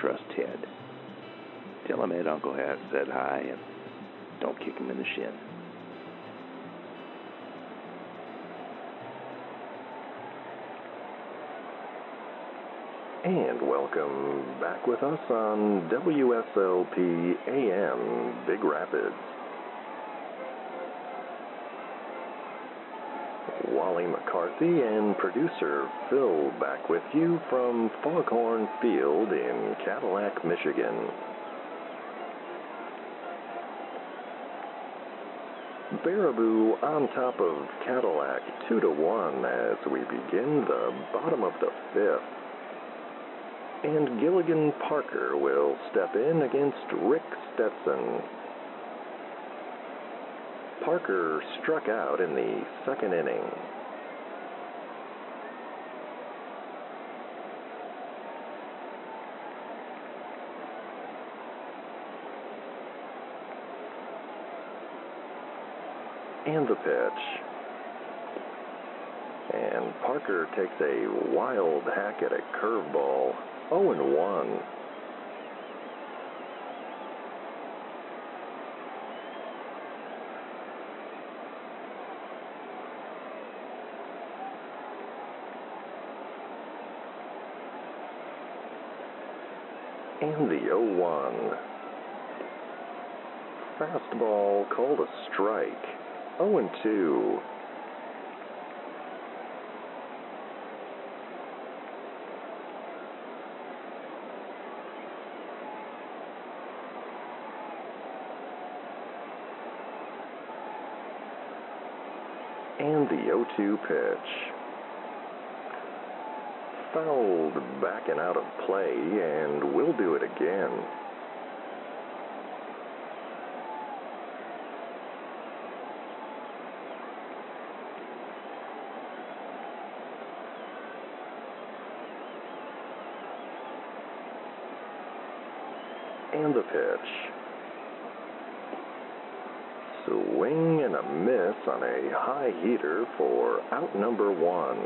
Speaker 4: trust Ted. Tell him Ed Uncle Hat said hi and don't kick him in the shin.
Speaker 3: And welcome back with us on WSLP AM Big Rapids. Wally McCarthy and producer Phil back with you from Foghorn Field in Cadillac, Michigan. Baraboo on top of Cadillac 2 to 1 as we begin the bottom of the fifth. And Gilligan Parker will step in against Rick Stetson. Parker struck out in the second inning. And the pitch. And Parker takes a wild hack at a curveball. 0 and 1. And the 0 1. Fastball called a strike. 0 and 2. And the 0 2 pitch. Fouled back and out of play, and we'll do it again. The pitch. Swing and a miss on a high heater for out number one.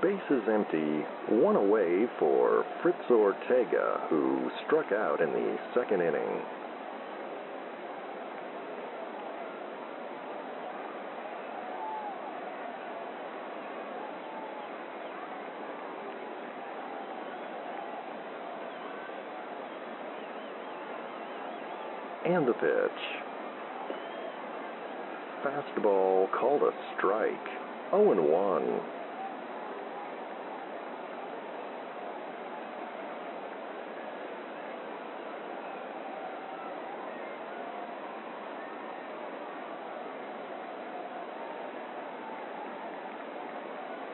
Speaker 3: Bases empty, one away for Fritz Ortega, who struck out in the second inning. And the pitch. Fastball called a strike. 0 and 1.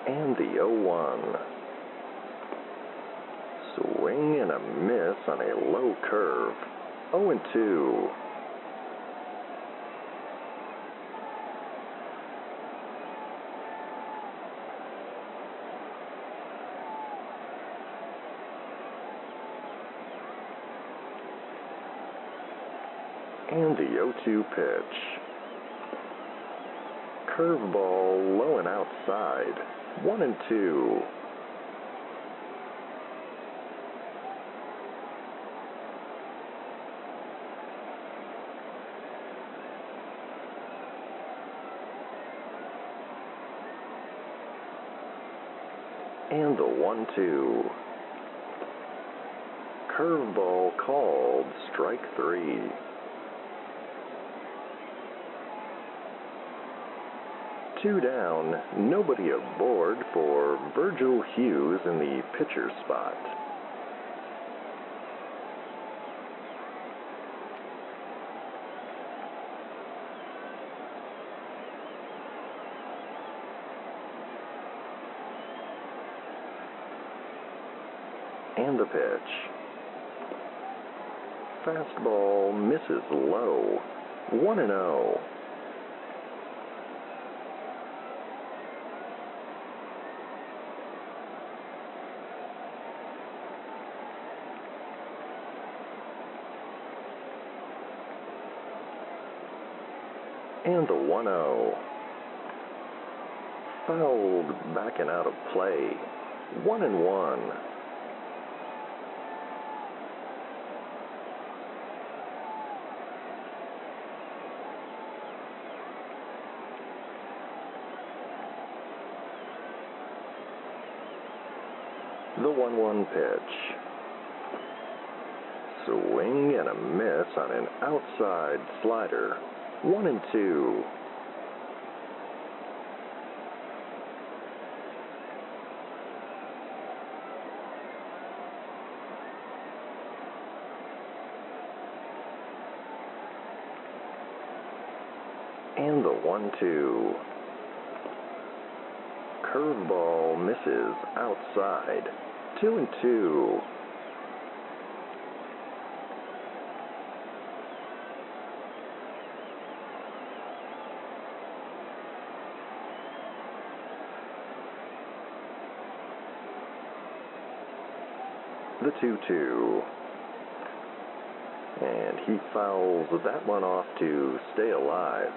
Speaker 3: And the 0 1. Swing and a miss on a low curve. 0 and 2. And the 0 2 pitch. Curveball low and outside. 1 and 2. And the 1 2. Curveball called strike three. Two down, nobody aboard for Virgil Hughes in the pitcher spot. Pitch. Fastball misses low. 1 and 0. And the 1 0. Fouled back and out of play. 1 and 1. 1 1 pitch. Swing and a miss on an outside slider. one and two. And the one two. Curveball misses outside. Two and two. The 2 2. And he fouls that one off to stay alive.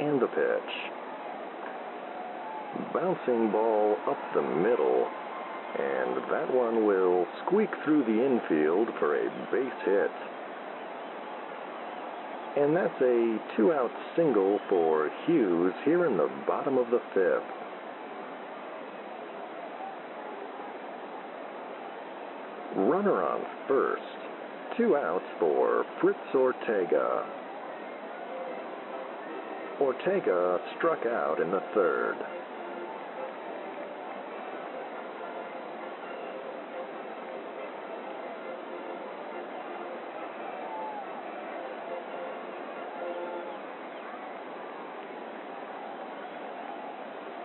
Speaker 3: And the pitch. Bouncing ball up the middle. And that one will squeak through the infield for a base hit. And that's a two out single for Hughes here in the bottom of the fifth. Runner on first. Two outs for Fritz Ortega. Ortega struck out in the third.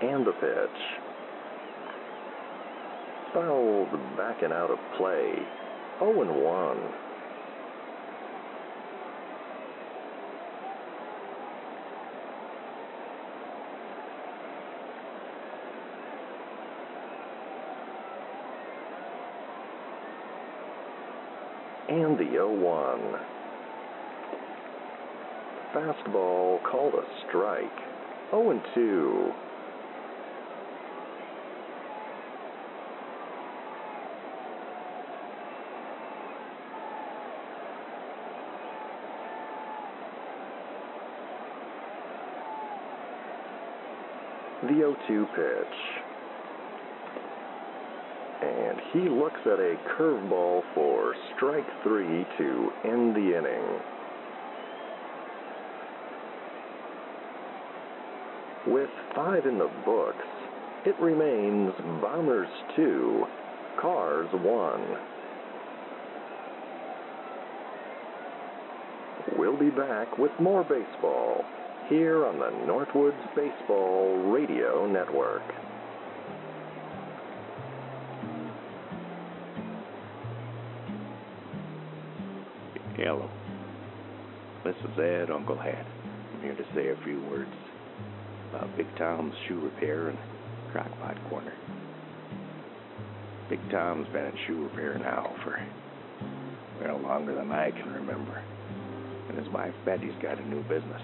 Speaker 3: And the pitch. Fouled back and out of play. 0 and 1. And the 0 1. Fastball called a strike. 0 and 2. The 0 2 pitch. And he looks at a curveball for strike three to end the inning. With five in the books, it remains Bombers 2, Cars 1. We'll be back with more baseball here on the Northwoods Baseball Radio Network.
Speaker 4: Hello. This is Ed Uncle Hat. I'm here to say a few words about Big Tom's Shoe Repair and Crockpot Corner. Big Tom's been in shoe repair now for, well, longer than I can remember. And his wife Betty's got a new business.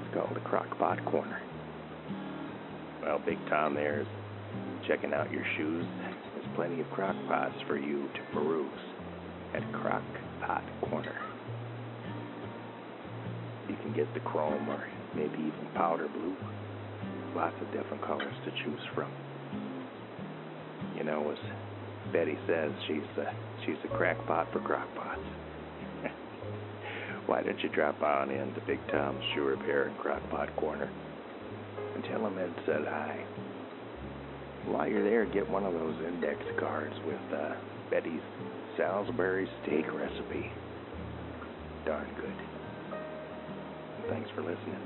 Speaker 4: It's called the Crockpot Corner. Well, Big Tom there is checking out your shoes. There's plenty of crockpots for you to peruse at Crockpot Corner. Can get the chrome or maybe even powder blue. Lots of different colors to choose from. You know, as Betty says, she's a, she's a crackpot for crockpots. Why don't you drop on in to Big Tom's Shoe Repair and Crockpot Corner and tell him Ed said hi. While you're there, get one of those index cards with uh, Betty's Salisbury steak recipe. Darn good. Thanks for listening.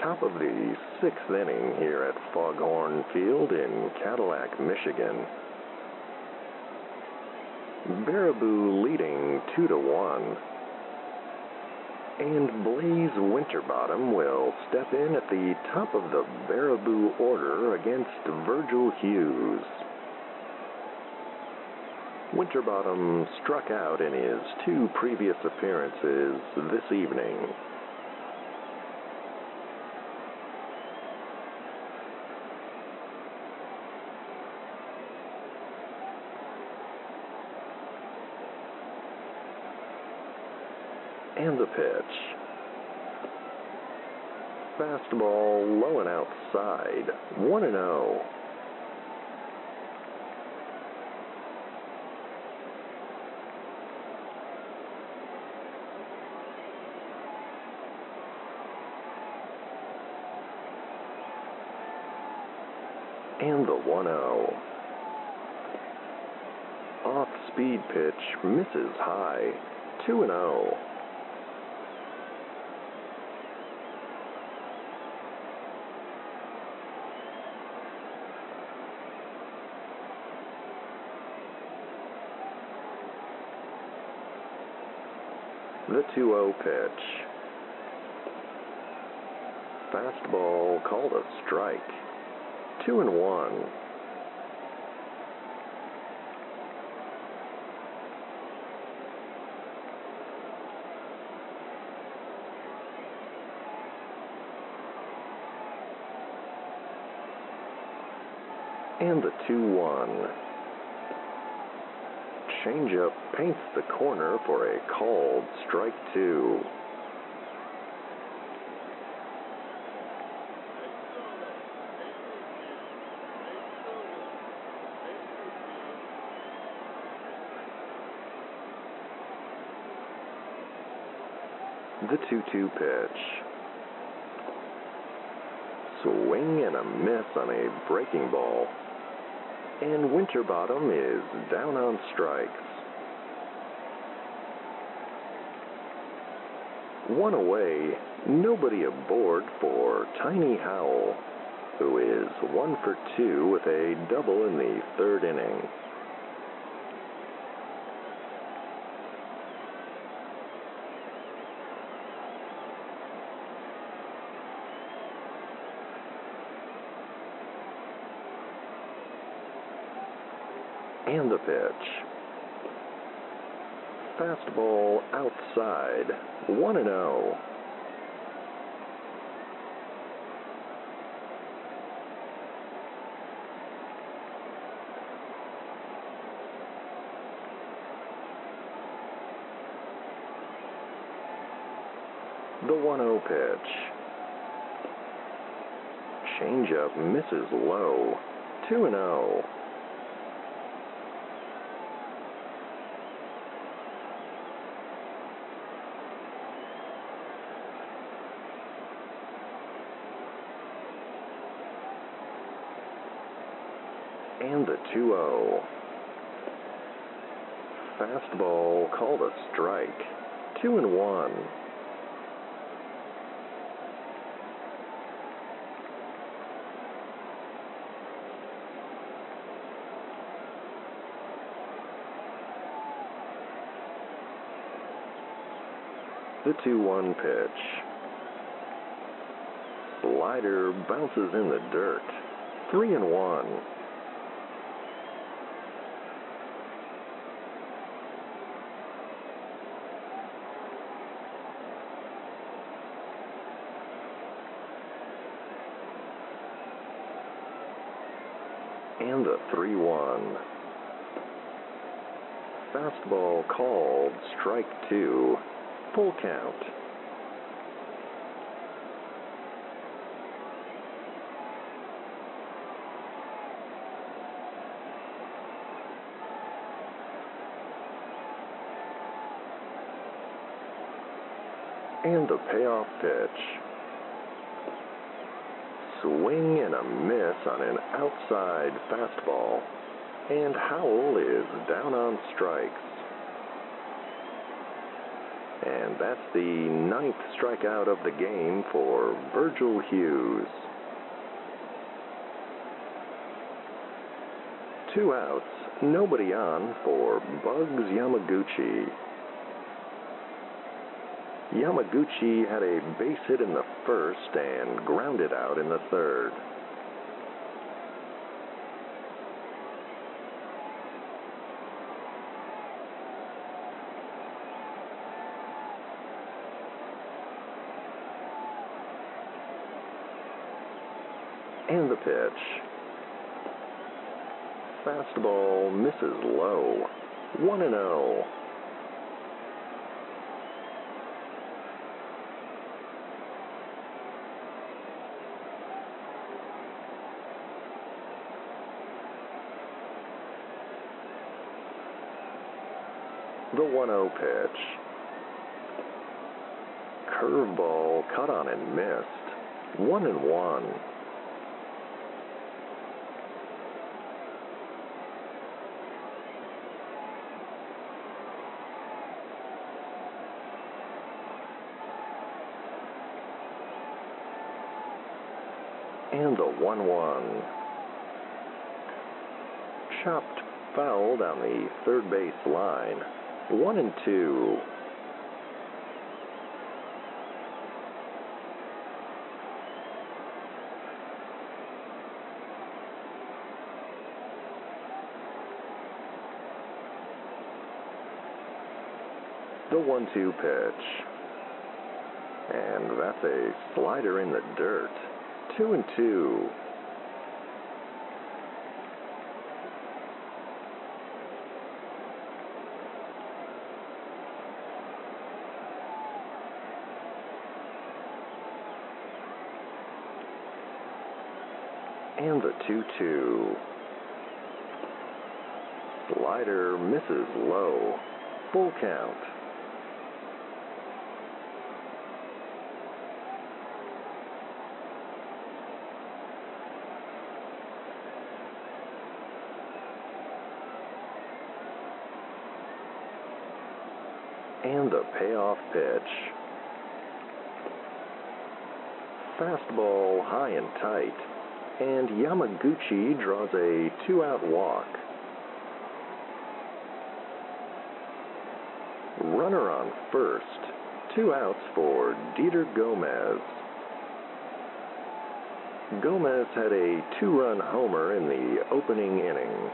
Speaker 3: Top of the sixth inning here at Foghorn Field in Cadillac, Michigan. Baraboo leading 2 to 1. And Blaze Winterbottom will step in at the top of the Baraboo order against Virgil Hughes. Winterbottom struck out in his two previous appearances this evening. And the pitch. Fastball low and outside. 1 and 0. And the 1 0. Off speed pitch misses high. 2 and 0. The 2 0 pitch. Fastball called a strike. 2 and 1. And the 2 1. Changeup paints the corner for a called strike two. The 2 2 pitch. Swing and a miss on a breaking ball. And Winterbottom is down on strikes. One away, nobody aboard for Tiny Howell, who is one for two with a double in the third inning. And the pitch. Fastball outside. 1 and oh. 0. The 1 0 pitch. Changeup misses low. 2 and oh. 0. And the 2 0. Fastball called a strike. 2 and 1. The 2 1 pitch. Slider bounces in the dirt. 3 and 1. and the 3 1. Fastball called, strike two, full count. And the payoff pitch swing and a miss on an outside fastball, and Howell is down on strikes. And that's the ninth strikeout of the game for Virgil Hughes. Two outs, nobody on for Bugs Yamaguchi. Yamaguchi had a base hit in the first and grounded out in the third. pitch. Fastball misses low. 1 and 0. The 1 0 pitch. Curveball cut on and missed. 1 and 1. 1 1. Chopped foul down the third base line. 1 and 2. The 1 2 pitch. And that's a slider in the dirt. 2 and 2. And the 2 2. Slider misses low. Full count. And the payoff pitch. Fastball high and tight. And Yamaguchi draws a two out walk. Runner on first. Two outs for Dieter Gomez. Gomez had a two run homer in the opening inning.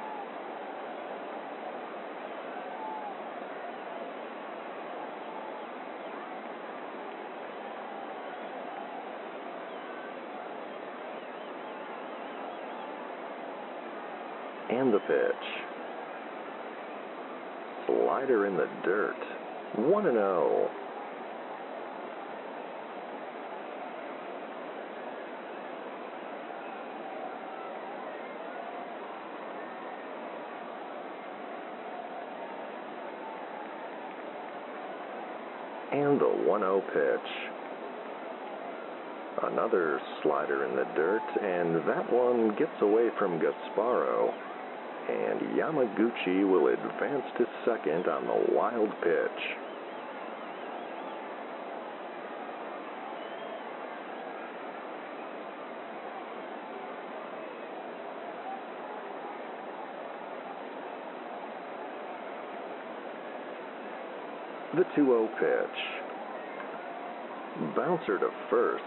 Speaker 3: Pitch. Slider in the dirt. 1 and 0. And the 1 0 pitch. Another slider in the dirt, and that one gets away from Gasparo. And Yamaguchi will advance to second on the wild pitch. The 2 0 pitch. Bouncer to first.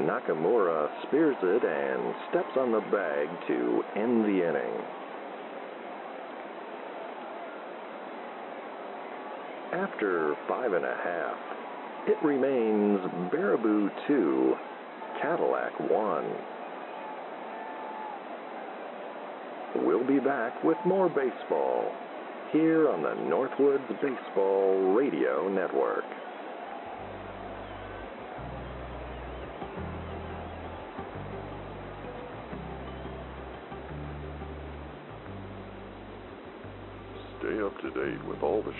Speaker 3: Nakamura spears it and steps on the bag to end the inning. After five and a half, it remains Baraboo 2, Cadillac 1. We'll be back with more baseball here on the Northwoods Baseball Radio Network.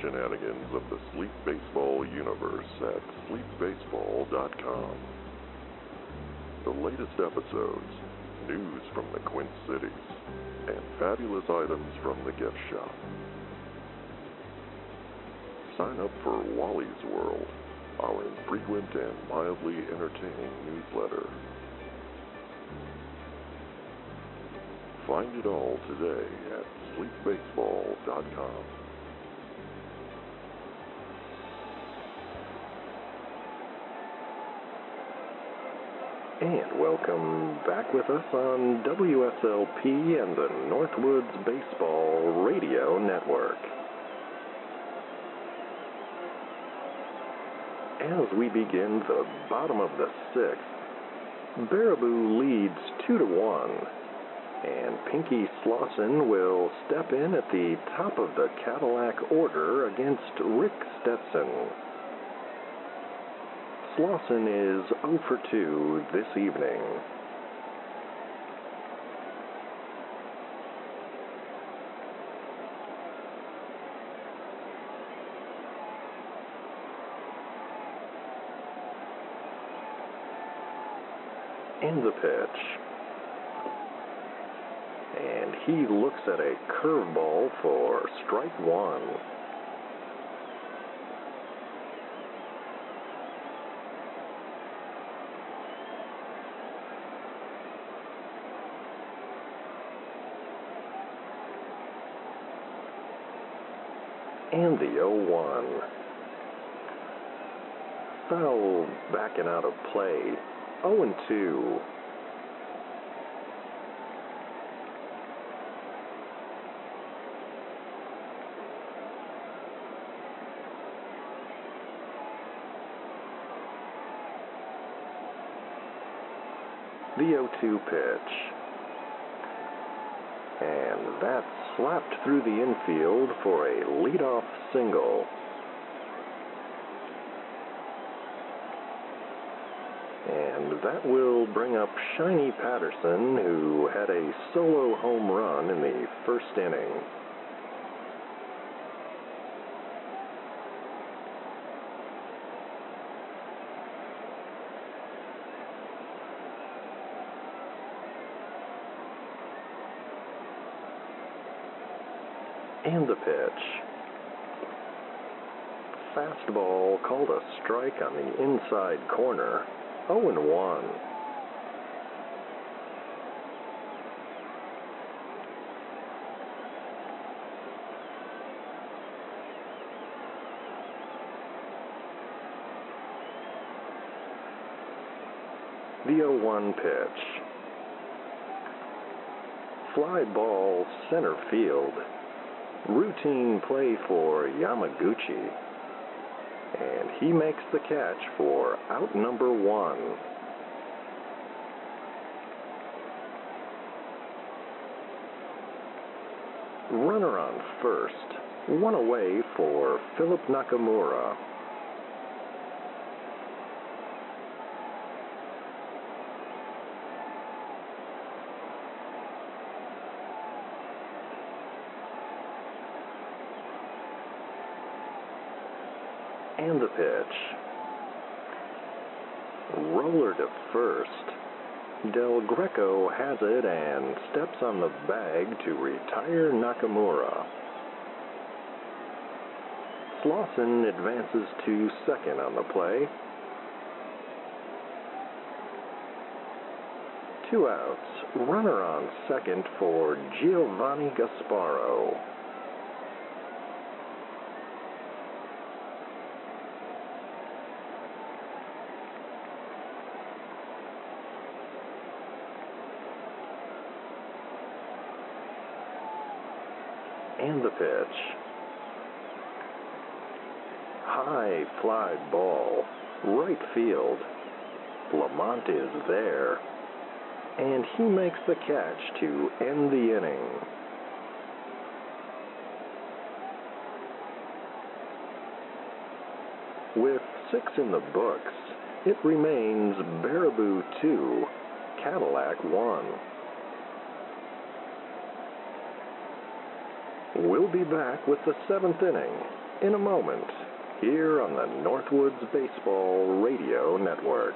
Speaker 2: Shenanigans of the Sleep Baseball universe at sleepbaseball.com. The latest episodes, news from the Quint Cities, and fabulous items from the gift shop. Sign up for Wally's World, our infrequent and mildly entertaining newsletter. Find it all today at sleepbaseball.com.
Speaker 3: welcome back with us on WSLP and the Northwoods Baseball Radio Network. As we begin the bottom of the sixth, Baraboo leads 2 to 1, and Pinky Slauson will step in at the top of the Cadillac order against Rick Stetson. Slauson is 0 for 2 this evening. In the pitch. And he looks at a curveball for strike one. And the 0 1. Foul backing out of play. 0 2. The 0 2 pitch. That's slapped through the infield for a leadoff single. And that will bring up Shiny Patterson, who had a solo home run in the first inning. And the pitch. Fastball called a strike on the inside corner. 0 and 1. The 0 1 pitch. Fly ball center field. Routine play for Yamaguchi. And he makes the catch for out number one. Runner on first. One away for Philip Nakamura. And the pitch. To first. Del Greco has it and steps on the bag to retire Nakamura. Slauson advances to second on the play. Two outs. Runner on second for Giovanni Gasparo. and the pitch. High fly ball, right field. Lamont is there, and he makes the catch to end the inning. With six in the books, it remains Baraboo 2, Cadillac 1. We'll be back with the seventh inning in a moment here on the Northwoods Baseball Radio Network.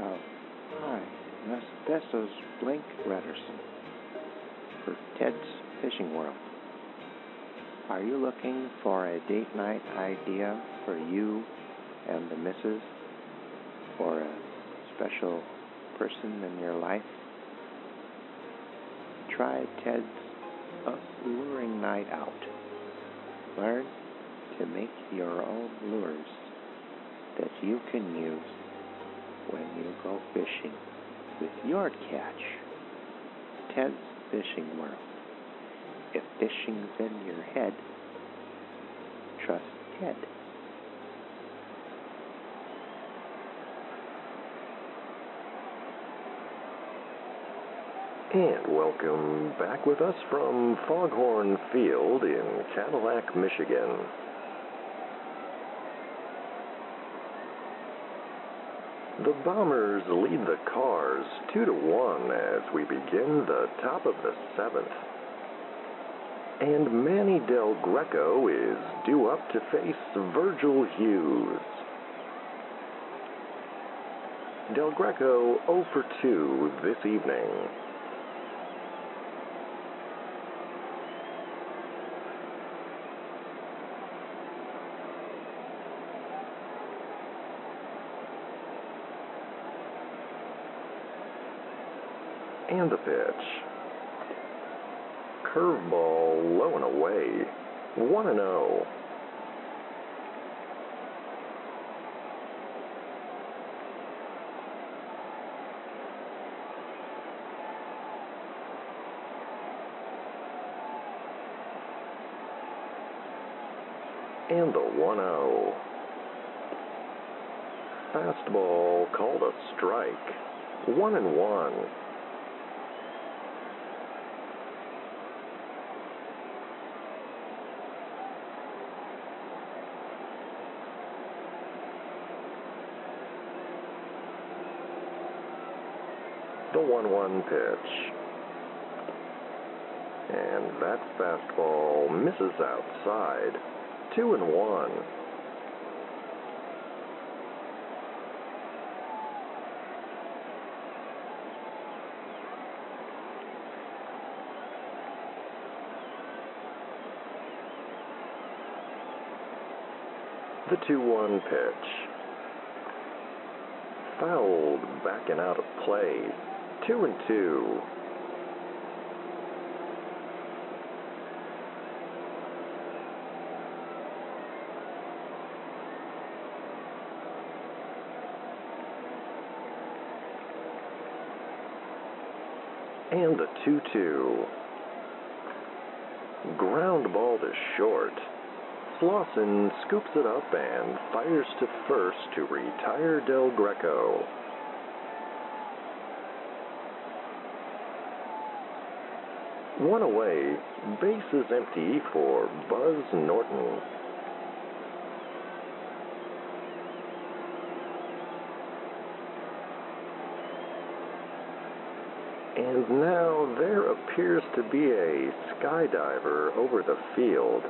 Speaker 4: Oh, hi. This, this is Blink Rederson for Ted's Fishing World. Are you looking for a date night idea for you and the missus or a special person in your life? Try Ted's Alluring Night Out. Learn to make your own lures that you can use when you go fishing with your catch. Ted's Fishing World. If fishing's in your head, trust Ted.
Speaker 3: And welcome back with us from Foghorn Field in Cadillac, Michigan. The Bombers lead the Cars 2 to 1 as we begin the top of the seventh. and Manny Del Greco is due up to face Virgil Hughes. Del Greco 0 for 2 this evening. And the pitch. Curveball low and away. 1 and oh. 0. And the 1 0. Fastball called a strike. 1 and 1. the 1 1 pitch. And that fastball misses outside. 2 and 1. The 2 1 pitch. Fouled back and out of play. Two and two. And the 2 2. Ground ball to short. Slauson scoops it up and fires to first to retire Del Greco. One away, base is empty for Buzz Norton. And now there appears to be a skydiver over the field.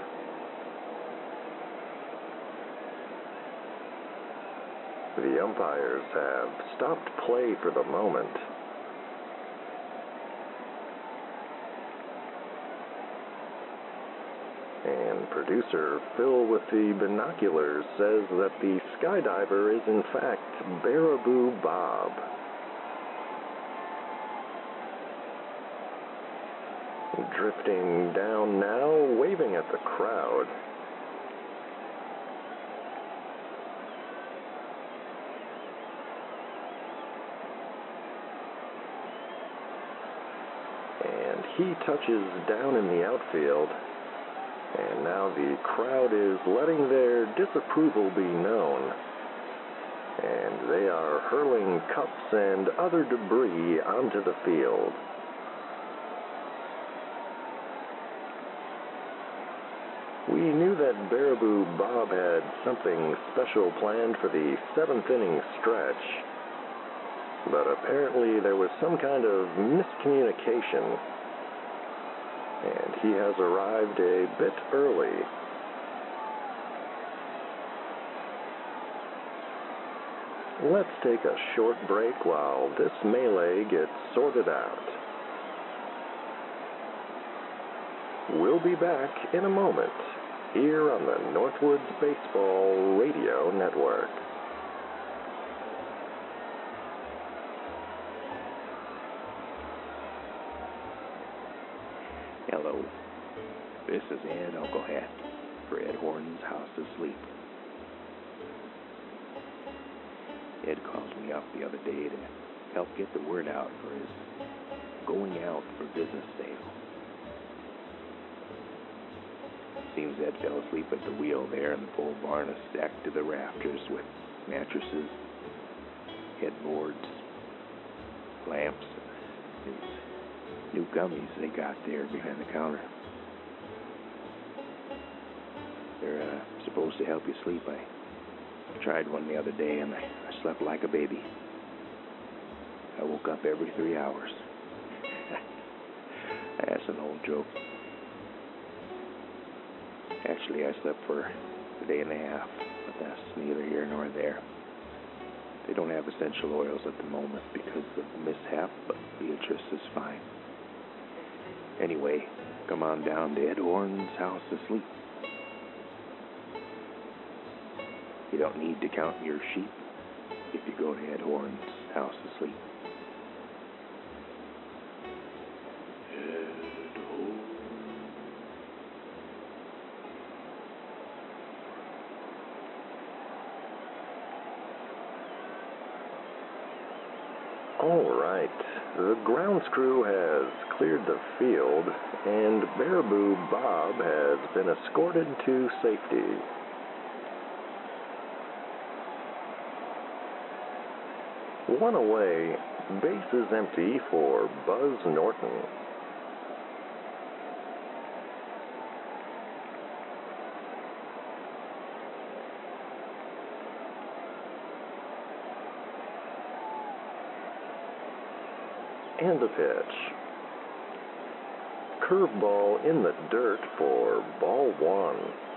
Speaker 3: The umpires have stopped play for the moment. And producer Phil with the binoculars says that the skydiver is in fact Baraboo Bob. Drifting down now, waving at the crowd. And he touches down in the outfield. Now the crowd is letting their disapproval be known. And they are hurling cups and other debris onto the field. We knew that Baraboo Bob had something special planned for the seventh inning stretch, but apparently there was some kind of miscommunication he has arrived a bit early. Let's take a short break while this melee gets sorted out. We'll be back in a moment here on the Northwoods Baseball Radio Network.
Speaker 4: This is Ed Uncle Hat for Ed Horton's House of Sleep. Ed called me up the other day to help get the word out for his going out for business sale. Seems Ed fell asleep at the wheel there, and the full barn is stacked to the rafters with mattresses, headboards, lamps, these new gummies they got there behind the counter. They're uh, supposed to help you sleep. I tried one the other day and I, I slept like a baby. I woke up every three hours. That's an old joke. Actually, I slept for a day and a half, but that's neither here nor there. They don't have essential oils at the moment because of the mishap, but Beatrice is fine. Anyway, come on down to Ed Horn's house to sleep. You don't need to count your sheep if you go to Ed Horn's house to sleep.
Speaker 3: All right. The grounds crew has cleared the field, and Baraboo Bob has been escorted to safety. One away, base is empty for Buzz Norton. And the pitch. Curveball in the dirt for ball one.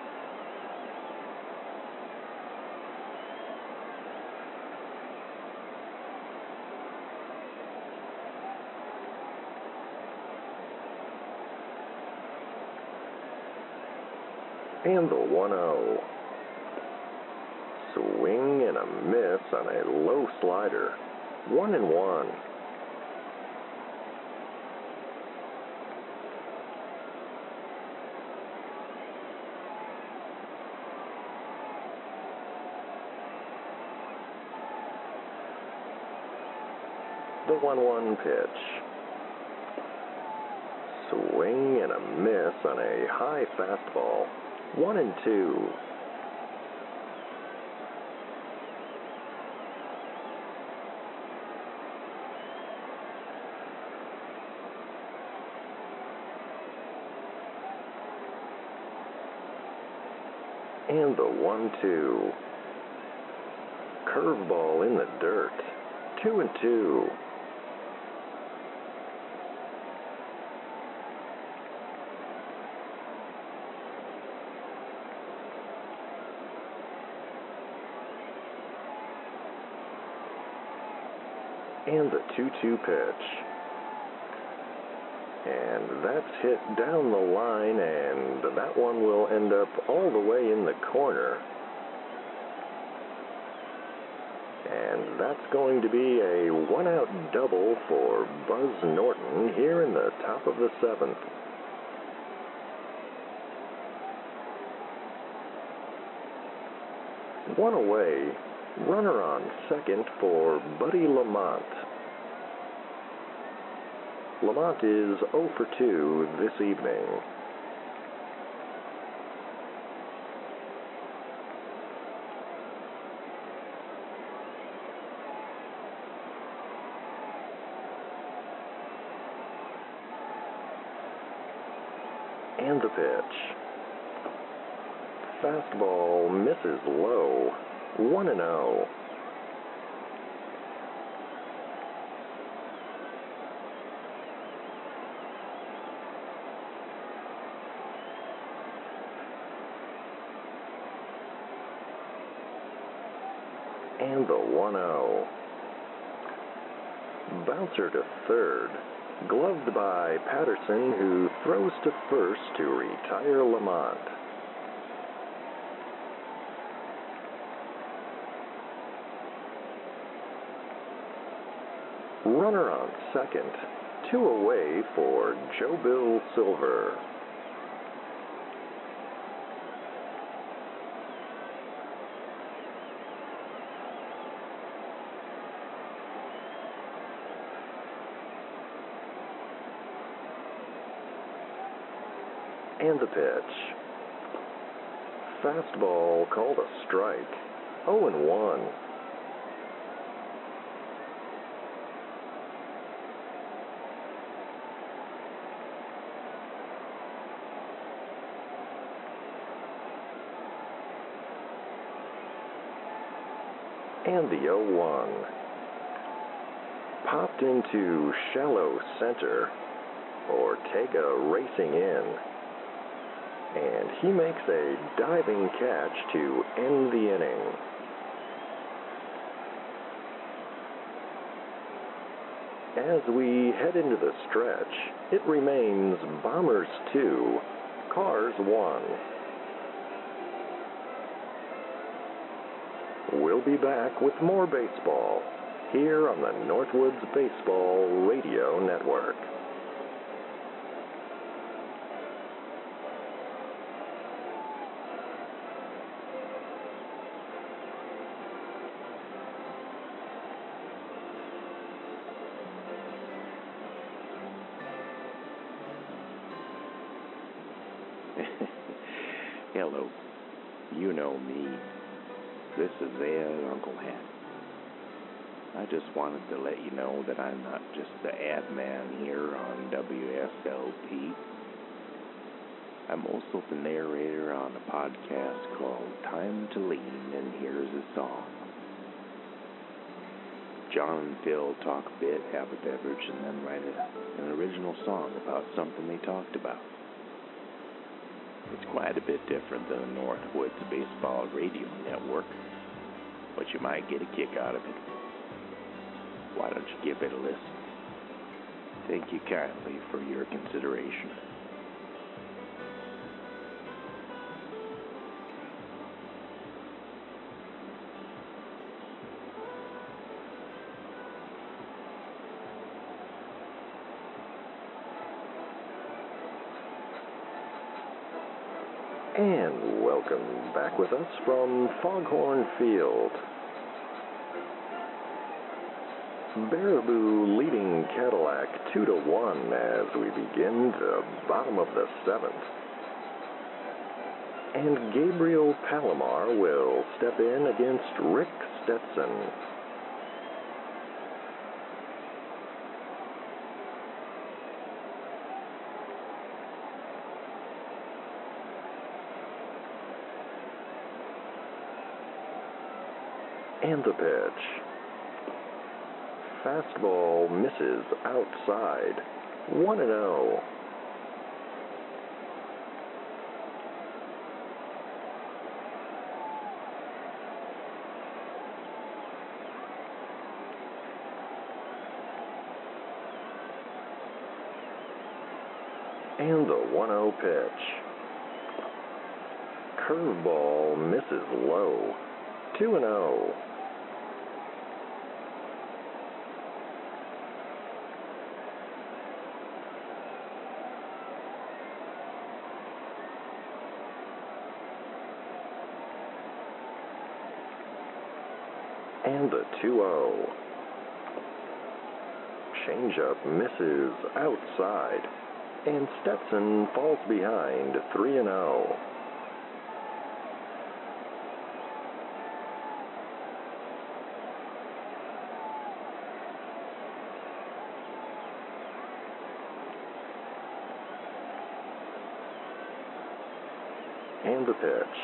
Speaker 3: And the 1 0. Swing and a miss on a low slider. One and one. The 1 1 pitch. Swing and a miss on a high fastball. One and two. And the 1 2. Curveball in the dirt. Two and two. And the 2 2 pitch. And that's hit down the line, and that one will end up all the way in the corner. And that's going to be a one out double for Buzz Norton here in the top of the seventh. One away, runner on second for Buddy Lamont. Lamont is 0 for 2 this evening. And the pitch. Fastball misses low. 1 and 0. And the 1 0. Bouncer to third. Gloved by Patterson, who throws to first to retire Lamont. Runner on second. Two away for Joe Bill Silver. The pitch. Fastball called a strike. 0 and 1. And the 0 1. Popped into shallow center. Ortega racing in. And he makes a diving catch to end the inning. As we head into the stretch, it remains Bombers 2, Cars 1. We'll be back with more baseball here on the Northwoods Baseball Radio Network.
Speaker 4: Just wanted to let you know that I'm not just the ad man here on WSLP. I'm also the narrator on a podcast called Time to Lean, and here's a song. John and Phil talk a bit, have a beverage, and then write a, an original song about something they talked about. It's quite a bit different than the Northwoods Baseball Radio Network, but you might get a kick out of it. Why don't you give it a listen? Thank you kindly for your consideration.
Speaker 3: And welcome back with us from Foghorn Field. Baraboo leading Cadillac 2 to 1 as we begin the bottom of the seventh. And Gabriel Palomar will step in against Rick Stetson. And the pitch. Fastball misses outside. 1 and oh. 0. And the 1 0 pitch. Curveball misses low. 2 and oh. 0. And the 2 0. Changeup misses outside, and Stetson falls behind 3 and oh. 0. And the pitch.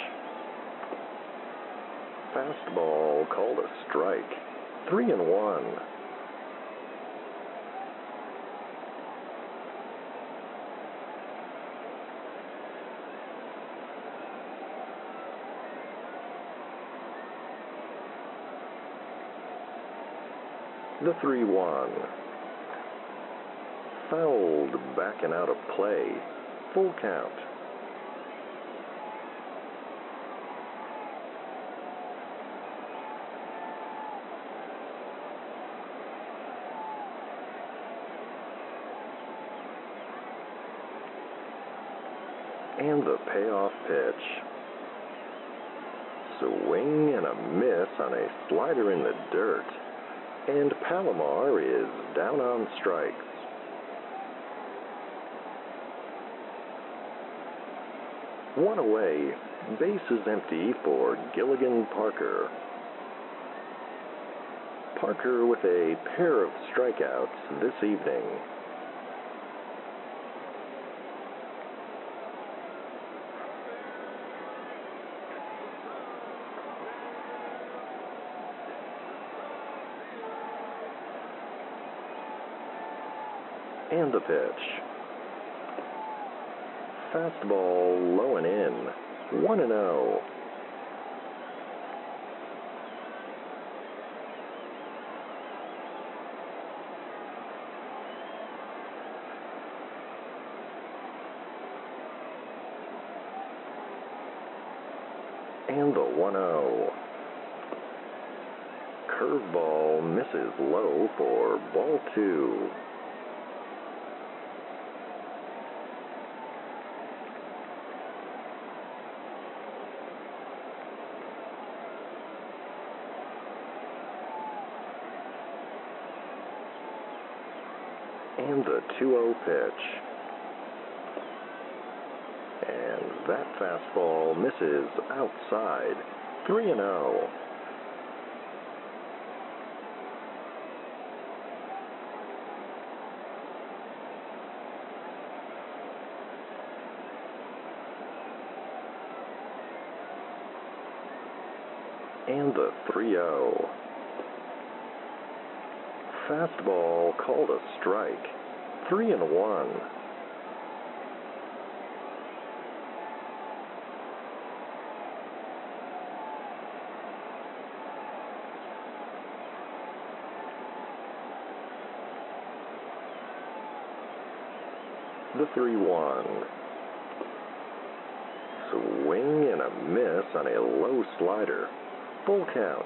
Speaker 3: Fastball called a strike. Three and one. The 3 1. Fouled back and out of play. Full count. And the payoff pitch. Swing and a miss on a slider in the dirt. And Palomar is down on strikes. One away, base is empty for Gilligan Parker. Parker with a pair of strikeouts this evening. And the pitch. fastball low and in. 1 and 0. And the 1 0. Curveball misses low for ball two. And the 2 0 pitch. And that fastball misses outside. 3 0. And the 3 0. Fastball called a strike. 3 and 1. The 3 1. Swing and a miss on a low slider. Full count.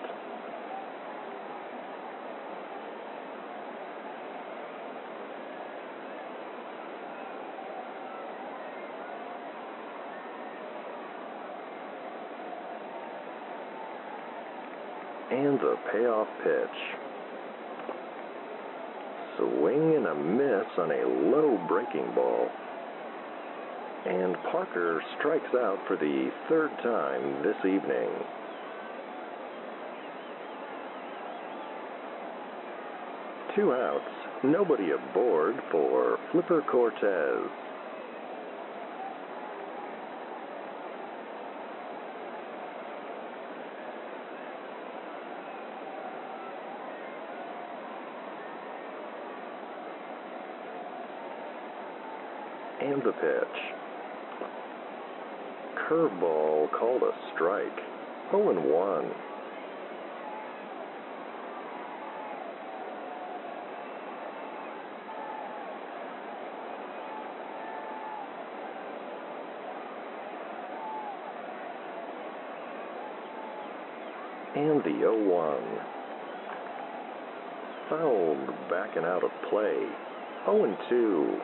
Speaker 3: And the payoff pitch. Swing and a miss on a low breaking ball. And Parker strikes out for the third time this evening. Two outs, nobody aboard for Flipper Cortez. And the pitch. Curveball called a strike. 0 and 1. And the 0 1. Fouled backing out of play. 0 and 2.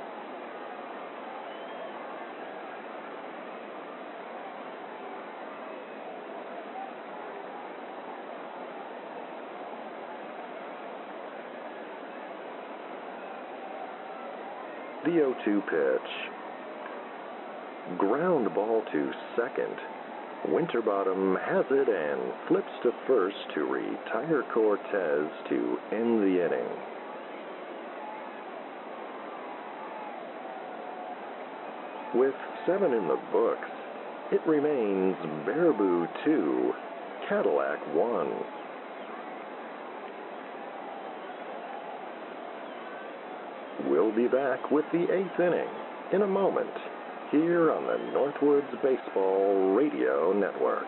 Speaker 3: 2 pitch. Ground ball to second. Winterbottom has it and flips to first to retire Cortez to end the inning. With seven in the books, it remains Baraboo 2, Cadillac 1. We'll be back with the eighth inning in a moment here on the Northwoods Baseball Radio Network.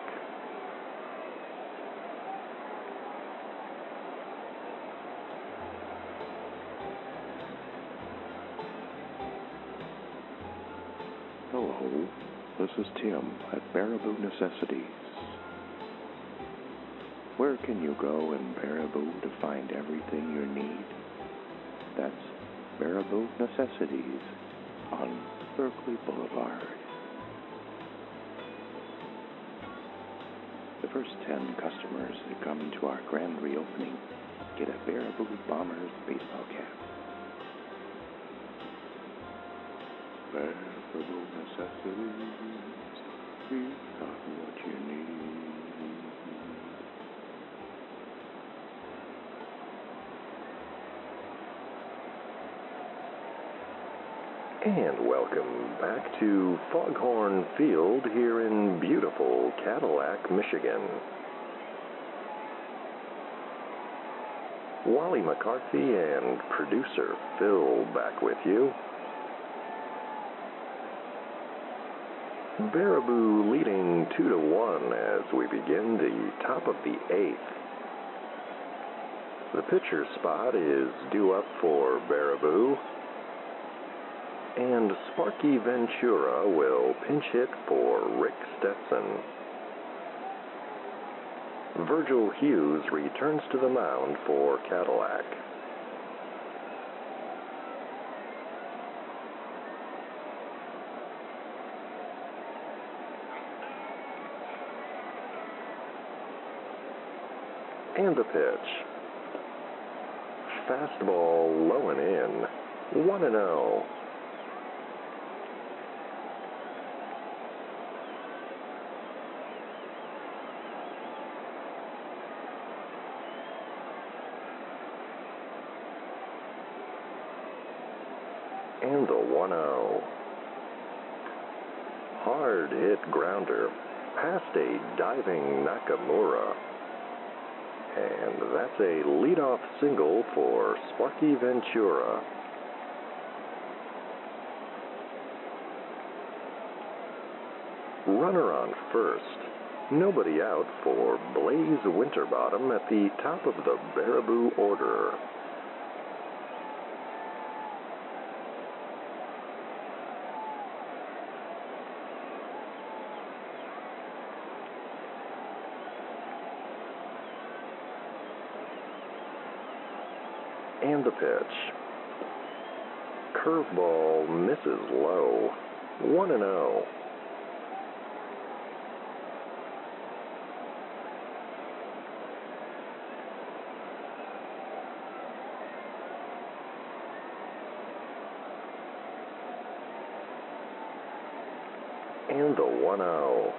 Speaker 4: Hello, this is Tim at Baraboo Necessities. Where can you go in Baraboo to find everything you need? That's Baraboo Necessities on Berkeley Boulevard. The first 10 customers that come to our grand reopening get a Baraboo Bombers baseball cap. Baraboo Necessities, we got what you need.
Speaker 3: And welcome back to Foghorn Field here in beautiful Cadillac, Michigan. Wally McCarthy and producer Phil back with you. Baraboo leading 2 to 1 as we begin the top of the eighth. The pitcher spot is due up for Baraboo. And Sparky Ventura will pinch hit for Rick Stetson. Virgil Hughes returns to the mound for Cadillac. And the pitch. Fastball low and in. 1 and 0. And the 1 0. Hard hit grounder past a diving Nakamura. And that's a leadoff single for Sparky Ventura. Runner on first. Nobody out for Blaze Winterbottom at the top of the Baraboo order. The pitch. Curveball misses low. 1 and oh. 0. And the 1 0.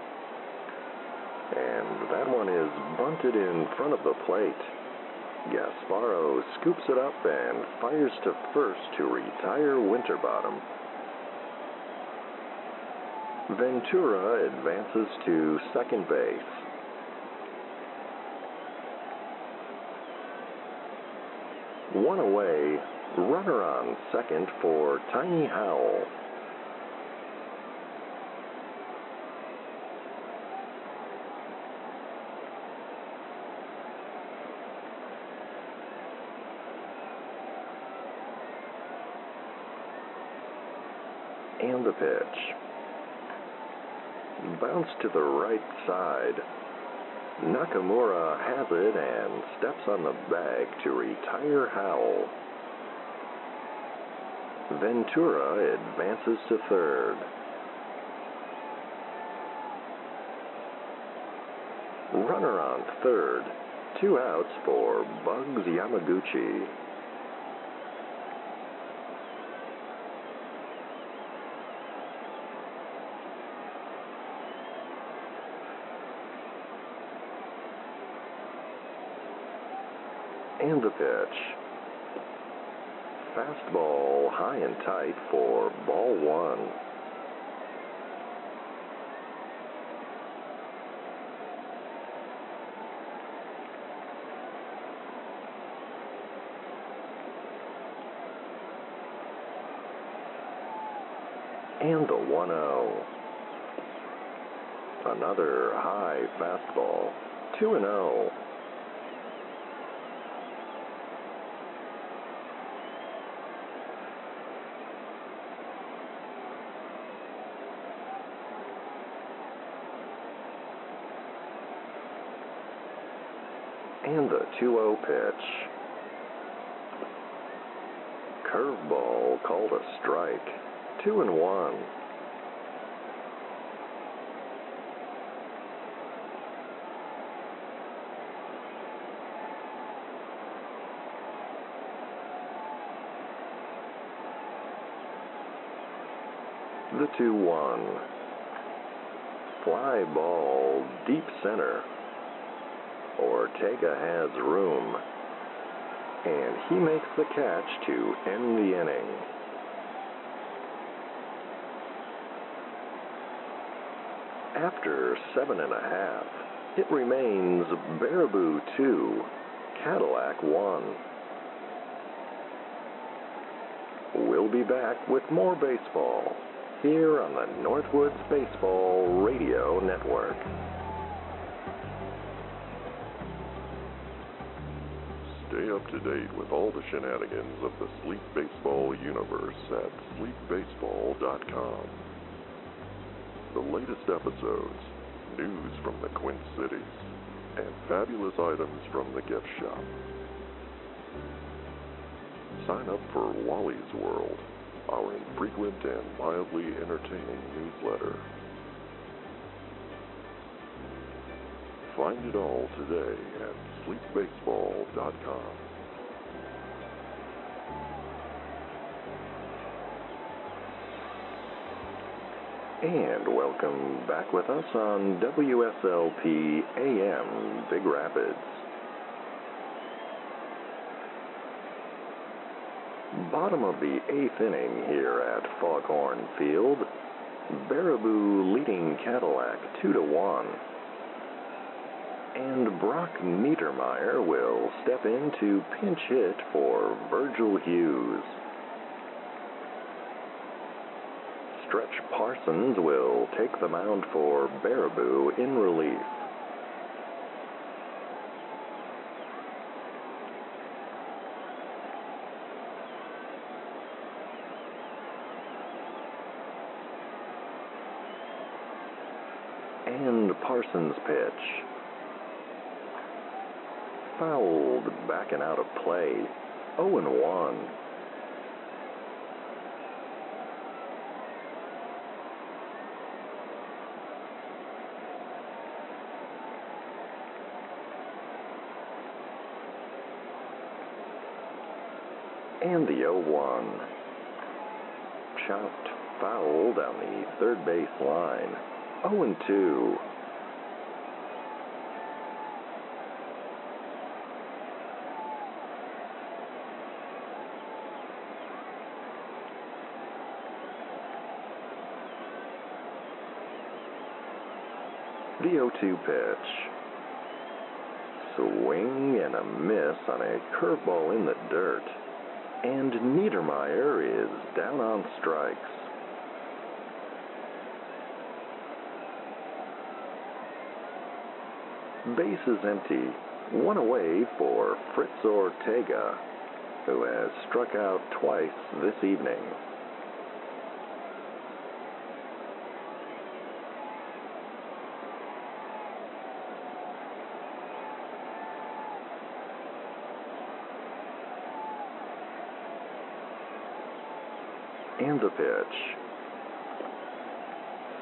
Speaker 3: And that one is bunted in front of the plate. Gasparo scoops it up and fires to first to retire Winterbottom. Ventura advances to second base. One away, runner on second for Tiny Howell. And the pitch. Bounce to the right side. Nakamura has it and steps on the bag to retire Howell. Ventura advances to third. Runner on third. Two outs for Bugs Yamaguchi. And the pitch. Fastball high and tight for ball one. And the 1 0. Another high fastball. 2 0. And the 2 0 pitch. Curveball called a strike. 2 and 1. The 2 1. Fly ball deep center. Ortega has room. And he makes the catch to end the inning. After seven and a half, it remains Baraboo 2, Cadillac 1. We'll be back with more baseball here on the Northwoods Baseball Radio Network.
Speaker 2: Up to date with all the shenanigans of the Sleep Baseball universe at sleepbaseball.com. The latest episodes, news from the Quint Cities, and fabulous items from the gift shop. Sign up for Wally's World, our infrequent and mildly entertaining newsletter. Find it all today at sleepbaseball.com.
Speaker 3: And welcome back with us on WSLP AM Big Rapids. Bottom of the eighth inning here at Foghorn Field. Baraboo leading Cadillac 2 to 1. And Brock Niedermeyer will step in to pinch hit for Virgil Hughes. Stretch Parsons will take the mound for Baraboo in relief. And Parsons' pitch. Fouled back and out of play. 0 and 1. And the 0 1. Chopped foul down the third base line. 0 and 2. The 0 2 pitch. Swing and a miss on a curveball in the dirt. And Niedermeyer is down on strikes. Base is empty. One away for Fritz Ortega, who has struck out twice this evening. And the pitch.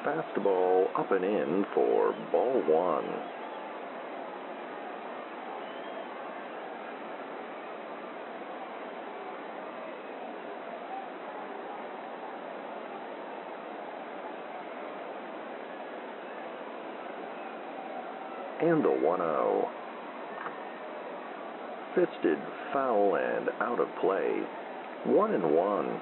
Speaker 3: Fastball up and in for ball one. And the 1 0. Fisted foul and out of play. 1 and 1.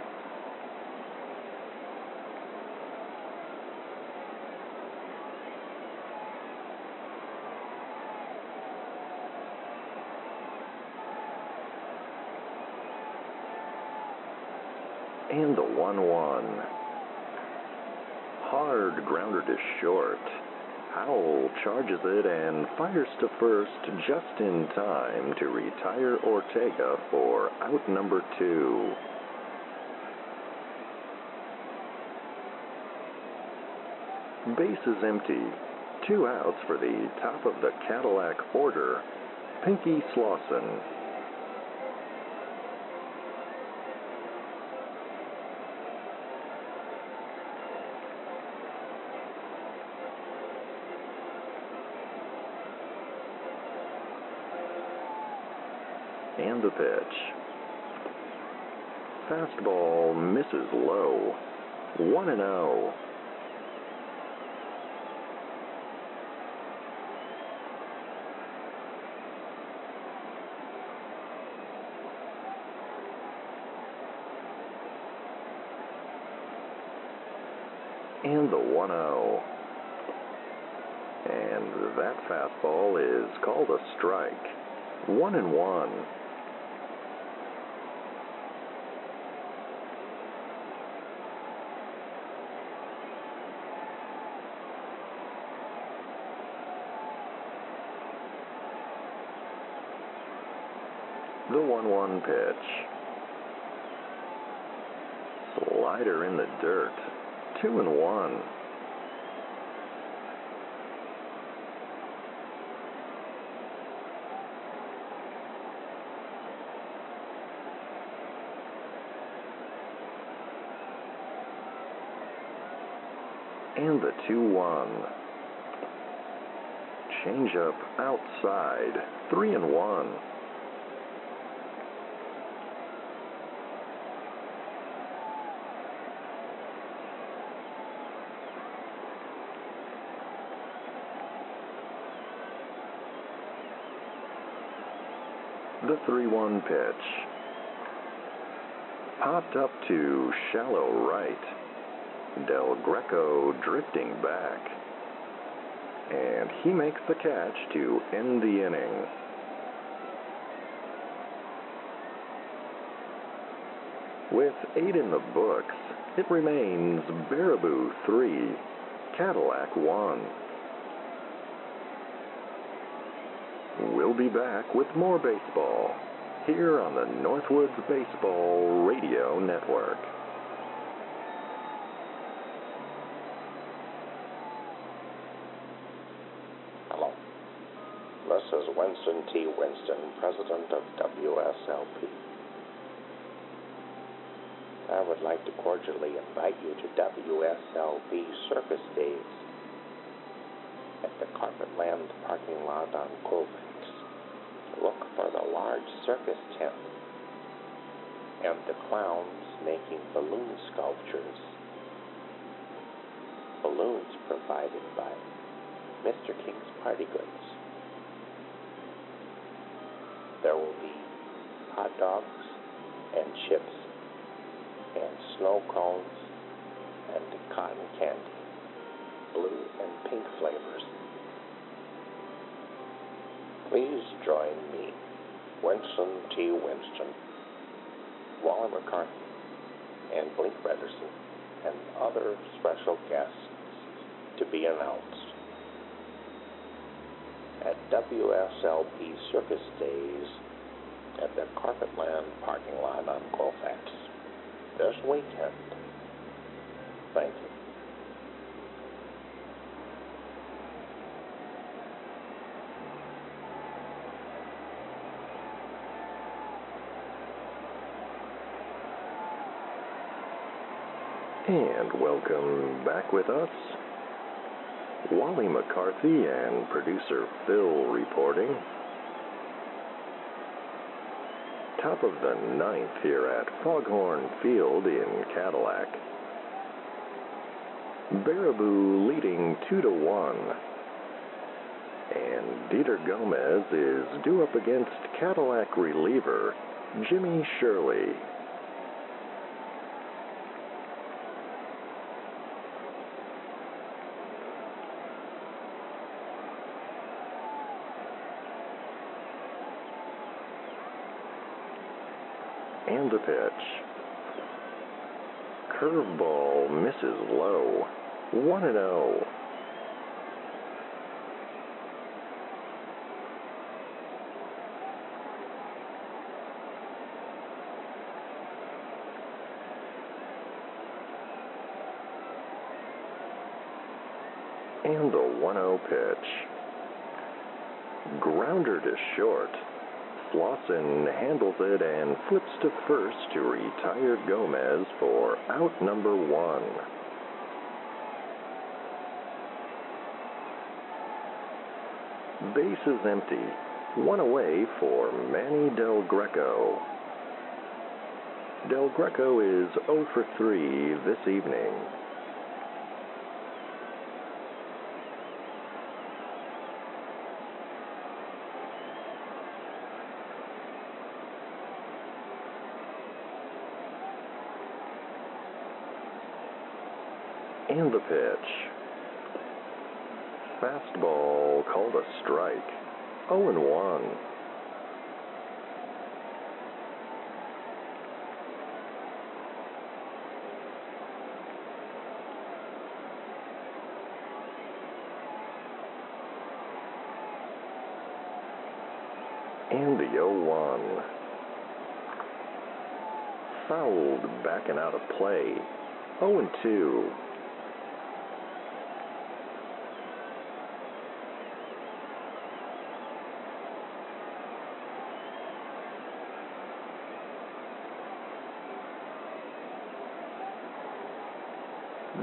Speaker 3: And the 1 1. Hard grounder to short. Howell charges it and fires to first just in time to retire Ortega for out number two. Base is empty. Two outs for the top of the Cadillac order, Pinky Slauson. The pitch. Fastball misses low. 1 and 0. And the 1 0. And that fastball is called a strike. One and one. The 1 1 pitch. Slider in the dirt. 2 and 1. And the 2 1. Change up outside. 3 and 1. The 3 1 pitch. Popped up to shallow right. Del Greco drifting back. And he makes the catch to end the inning. With eight in the books, it remains Baraboo 3, Cadillac 1. We'll be back with more baseball here on the Northwoods Baseball Radio Network.
Speaker 4: Hello. This is Winston T. Winston, President of WSLP. I would like to cordially invite you to WSLP Circus Days at the Carpetland parking lot on Colfax. Look for the large circus tent and the clowns making balloon sculptures. Balloons provided by Mr. King's Party Goods. There will be hot dogs and chips and snow cones and cotton candy, blue and pink flavors. Please join me, Winston T. Winston, Wally McCarthy, and Blink Rederson, and other special guests to be announced at WSLP Circus Days at the Carpetland parking lot on Colfax this weekend. Thank you.
Speaker 3: And welcome back with us. Wally McCarthy and producer Phil reporting. Top of the ninth here at Foghorn Field in Cadillac. Baraboo leading 2 to 1. And Dieter Gomez is due up against Cadillac reliever Jimmy Shirley. Pitch. Curveball misses low. 1 and 0. And the 1 0 pitch. Grounder to short. Slauson handles it and flips to first to retire Gomez for out number one. Base is empty. One away for Manny Del Greco. Del Greco is 0 for 3 this evening. And the pitch. Fastball called a strike. 0 and 1. And the 0 1. fouled back and out of play. 0 and 2.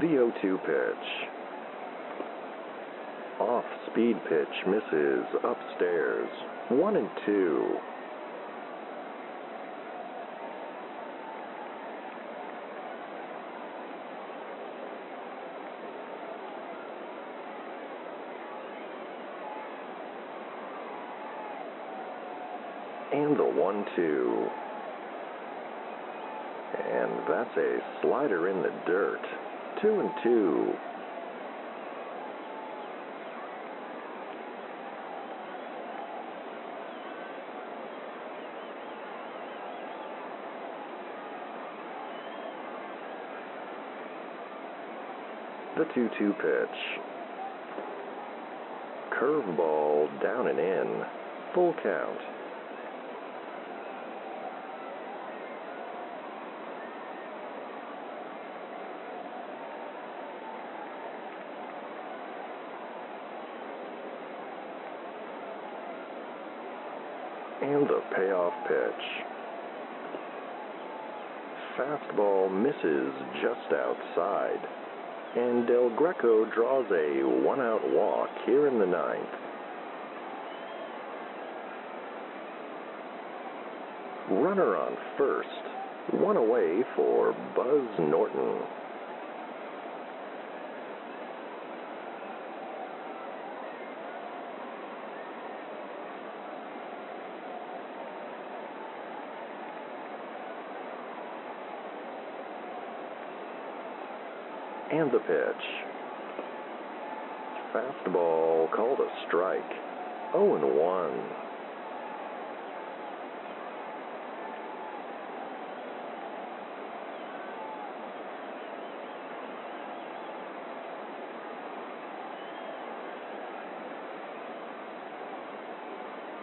Speaker 3: The 0 2 pitch. Off speed pitch misses upstairs. 1 and 2. And the 1 2. And that's a slider in the dirt. 2 and 2. The 2 2 pitch. Curveball down and in. Full count. And the payoff pitch. Fastball misses just outside. And Del Greco draws a one out walk here in the ninth. Runner on first. One away for Buzz Norton. And the pitch. Fastball called a strike. 0 and 1.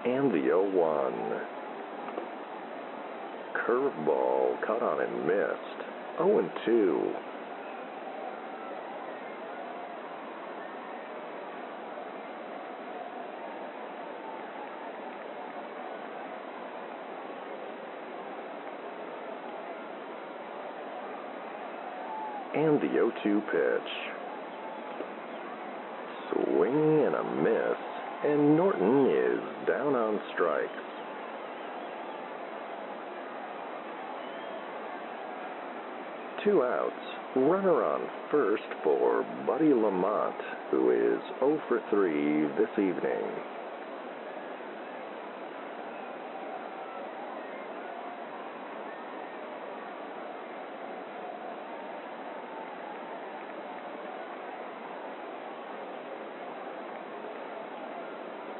Speaker 3: And the 0 1. Curveball caught on and missed. 0 and 2. And the 0 2 pitch. Swing and a miss, and Norton is down on strikes. Two outs. Runner on first for Buddy Lamont, who is 0 for 3 this evening.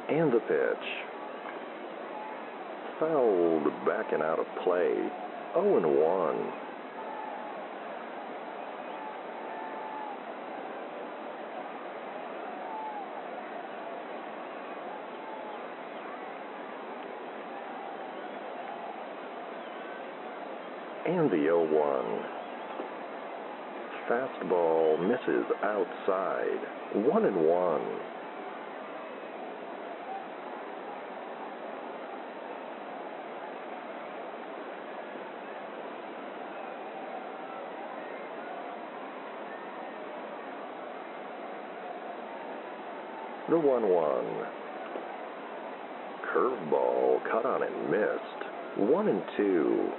Speaker 3: And the pitch. Fouled back and out of play. 0 and 1. And the 0 1. Fastball misses outside. 1 and 1. The 1 1. Curveball cut on and missed. 1 and 2.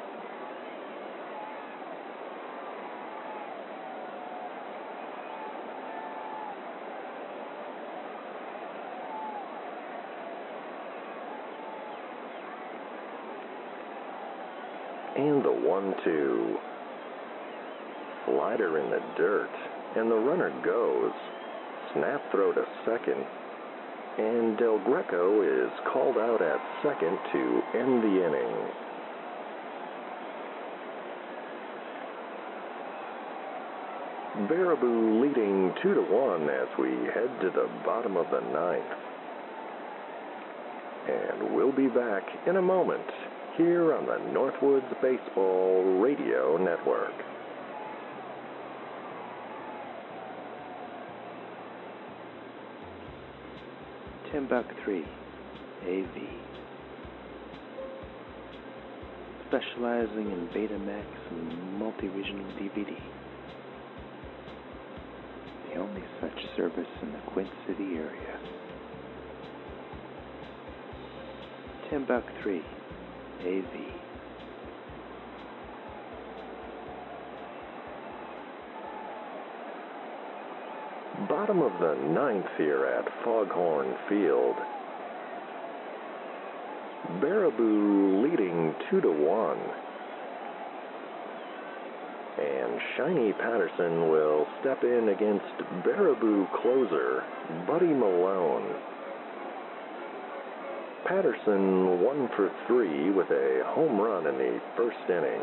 Speaker 3: And the 1 2. Slider in the dirt, and the runner goes. Snap throw to second, and Del Greco is called out at second to end the inning. Baraboo leading 2 to 1 as we head to the bottom of the ninth. And we'll be back in a moment here on the Northwoods Baseball Radio Network.
Speaker 5: Buck three, AV. Specializing in Betamax and multi-regional DVD. The only such service in the Quint City area. Buck three, AV.
Speaker 3: Bottom of the ninth here at Foghorn Field. Baraboo leading two to one. And Shiny Patterson will step in against Baraboo closer Buddy Malone. Patterson one for three with a home run in the first inning.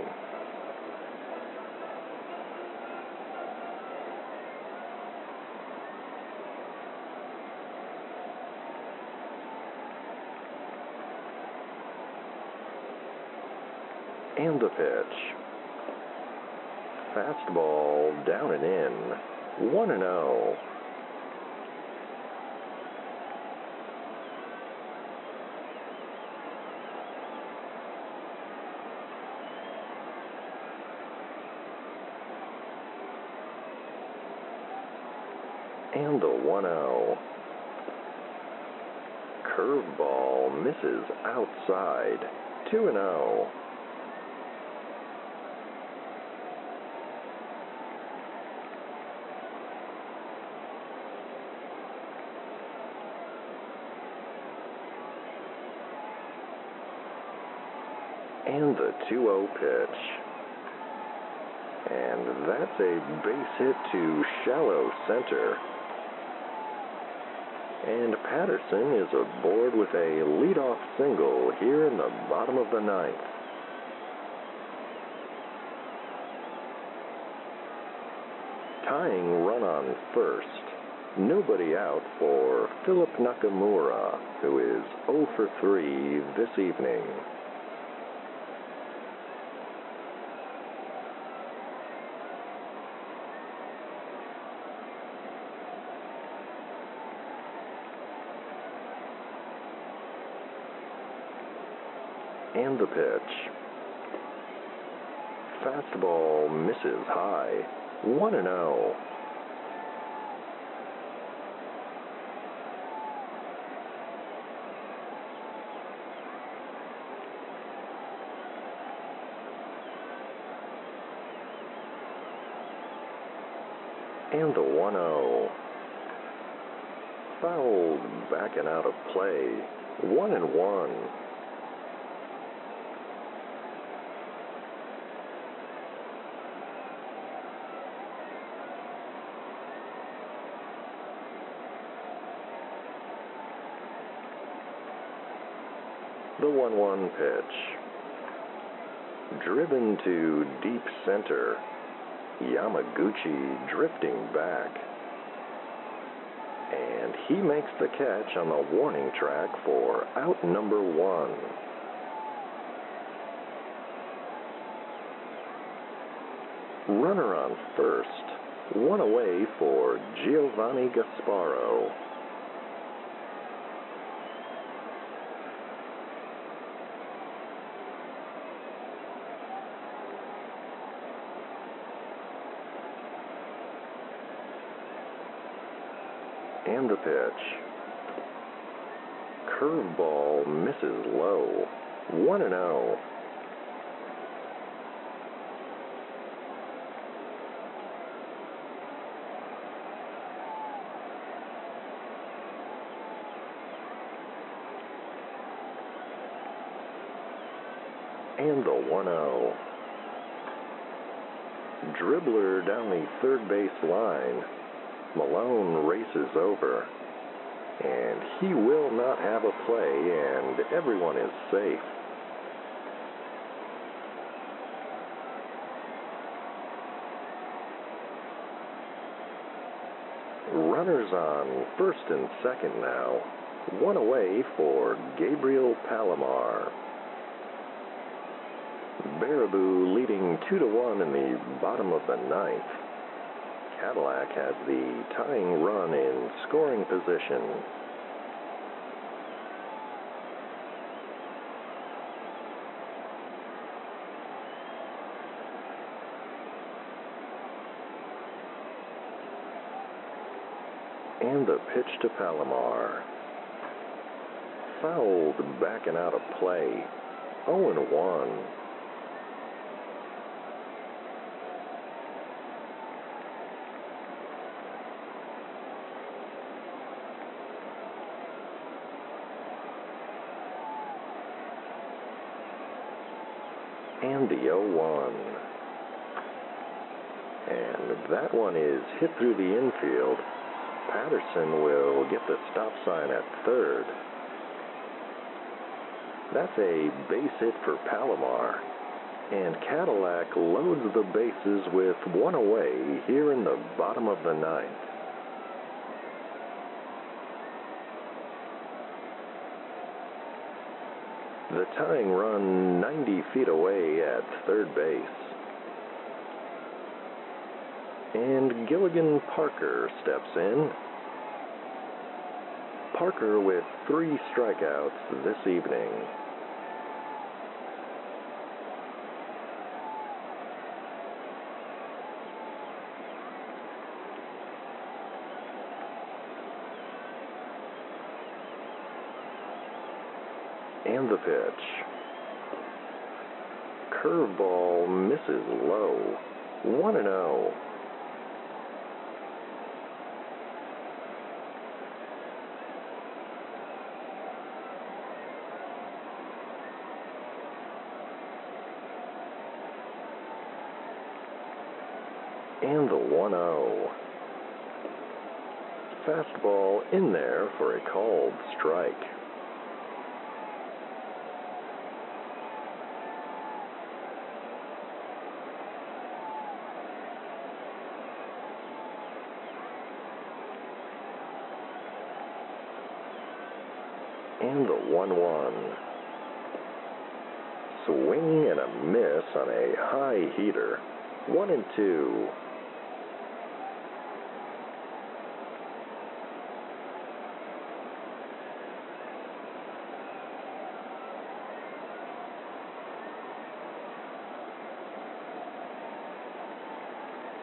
Speaker 3: And the pitch. Fastball down and in. 1 and oh. 0. And the 1 0. Curveball misses outside. 2 and oh. 0. And the 2 0 pitch. And that's a base hit to shallow center. And Patterson is aboard with a leadoff single here in the bottom of the ninth. Tying run on first. Nobody out for Philip Nakamura, who is 0 for 3 this evening. And the pitch. Fastball misses high. 1 and oh. 0. And the 1 0. Fouled back and out of play. 1 and 1. The 1 1 pitch. Driven to deep center. Yamaguchi drifting back. And he makes the catch on the warning track for out number one. Runner on first. One away for Giovanni Gasparo. Pitch. Curveball misses low. 1 and oh. 0. And the 1 0. Dribbler down the third base line. Malone races over. And he will not have a play, and everyone is safe. Runners on first and second now. One away for Gabriel Palomar. Baraboo leading 2 to 1 in the bottom of the ninth. Cadillac has the tying run in scoring position. And the pitch to Palomar. Fouled backing out of play. 0 and 1. And the 0 1. And that one is hit through the infield. Patterson will get the stop sign at third. That's a base hit for Palomar. And Cadillac loads the bases with one away here in the bottom of the ninth. The tying run 90 feet away at third base. And Gilligan Parker steps in. Parker with three strikeouts this evening. And the pitch. Curveball misses low. 1 and 0. And the 1 0. Fastball in there for a called strike. And the 1 1. Swing and a miss on a high heater. 1 and 2.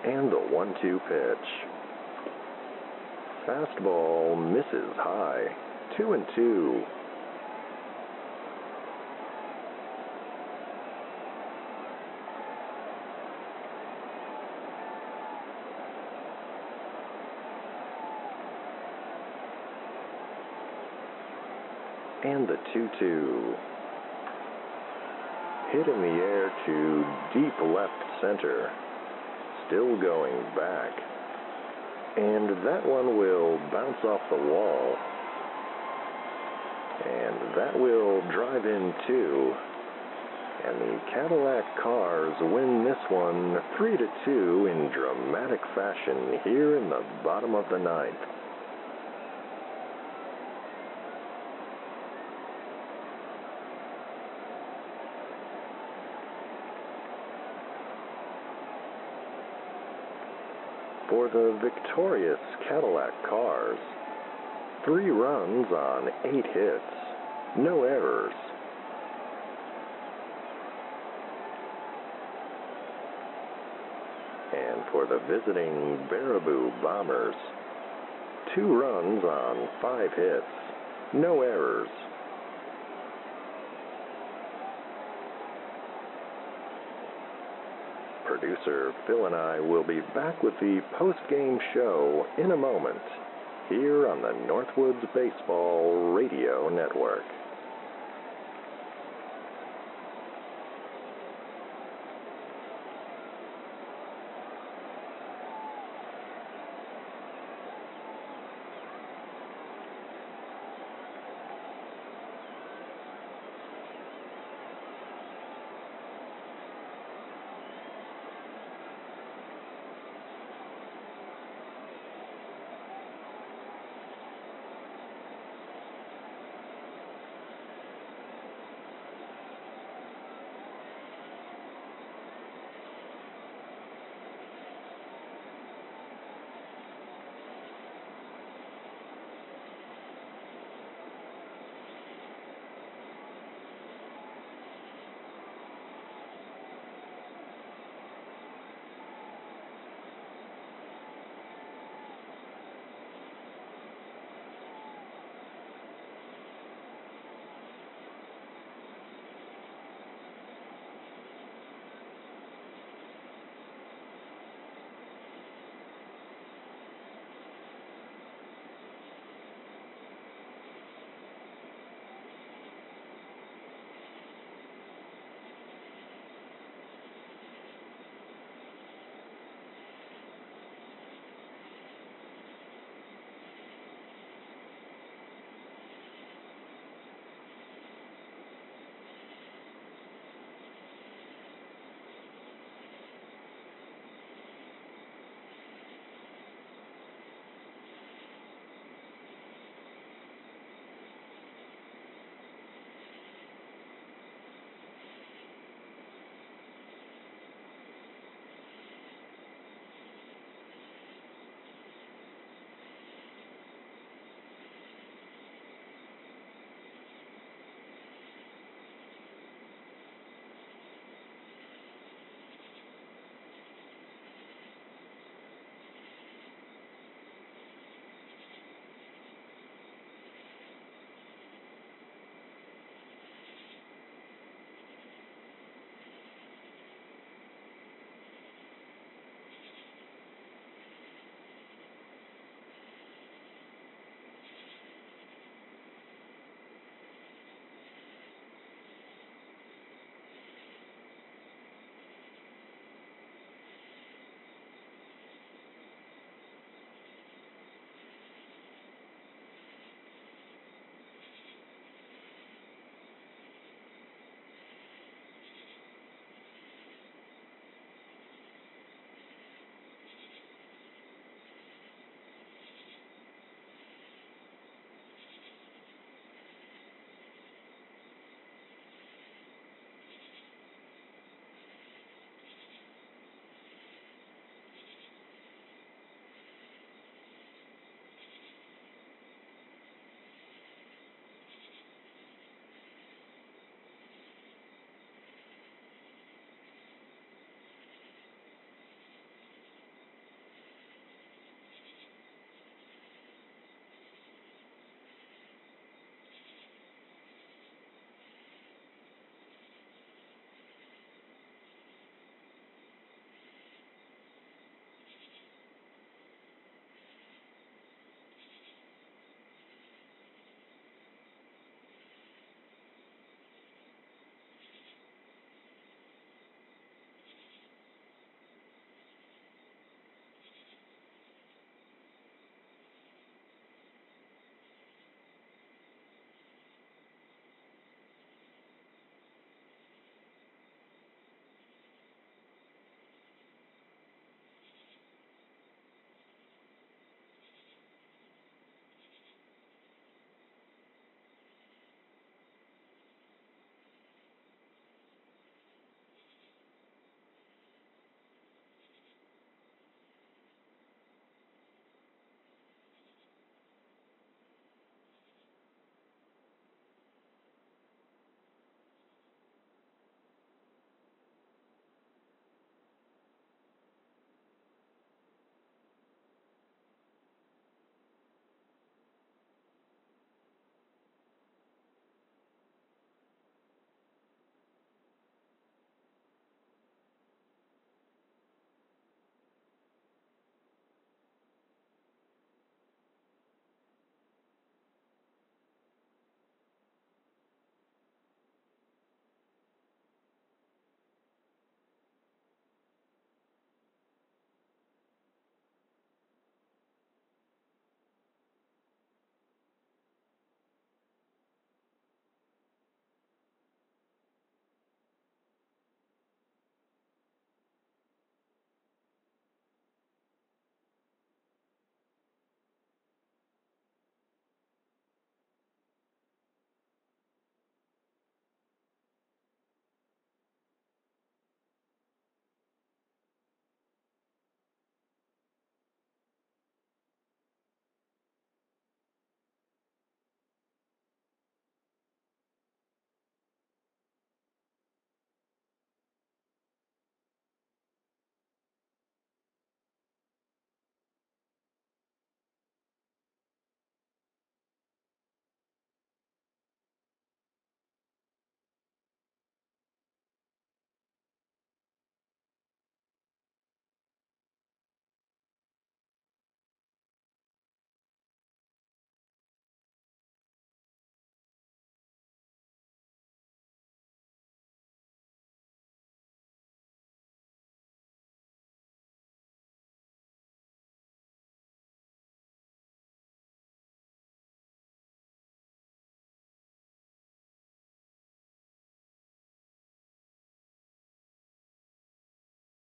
Speaker 3: And the 1 2 pitch. Fastball misses high. 2 and 2. And the 2 2. Hit in the air to deep left center. Still going back. And that one will bounce off the wall. And that will drive in two. And the Cadillac Cars win this one 3 to 2 in dramatic fashion here in the bottom of the ninth. For the victorious Cadillac Cars, three runs on eight hits, no errors. And for the visiting Baraboo Bombers, two runs on five hits, no errors. Producer Phil and I will be back with the post-game show in a moment here on the Northwoods Baseball Radio Network.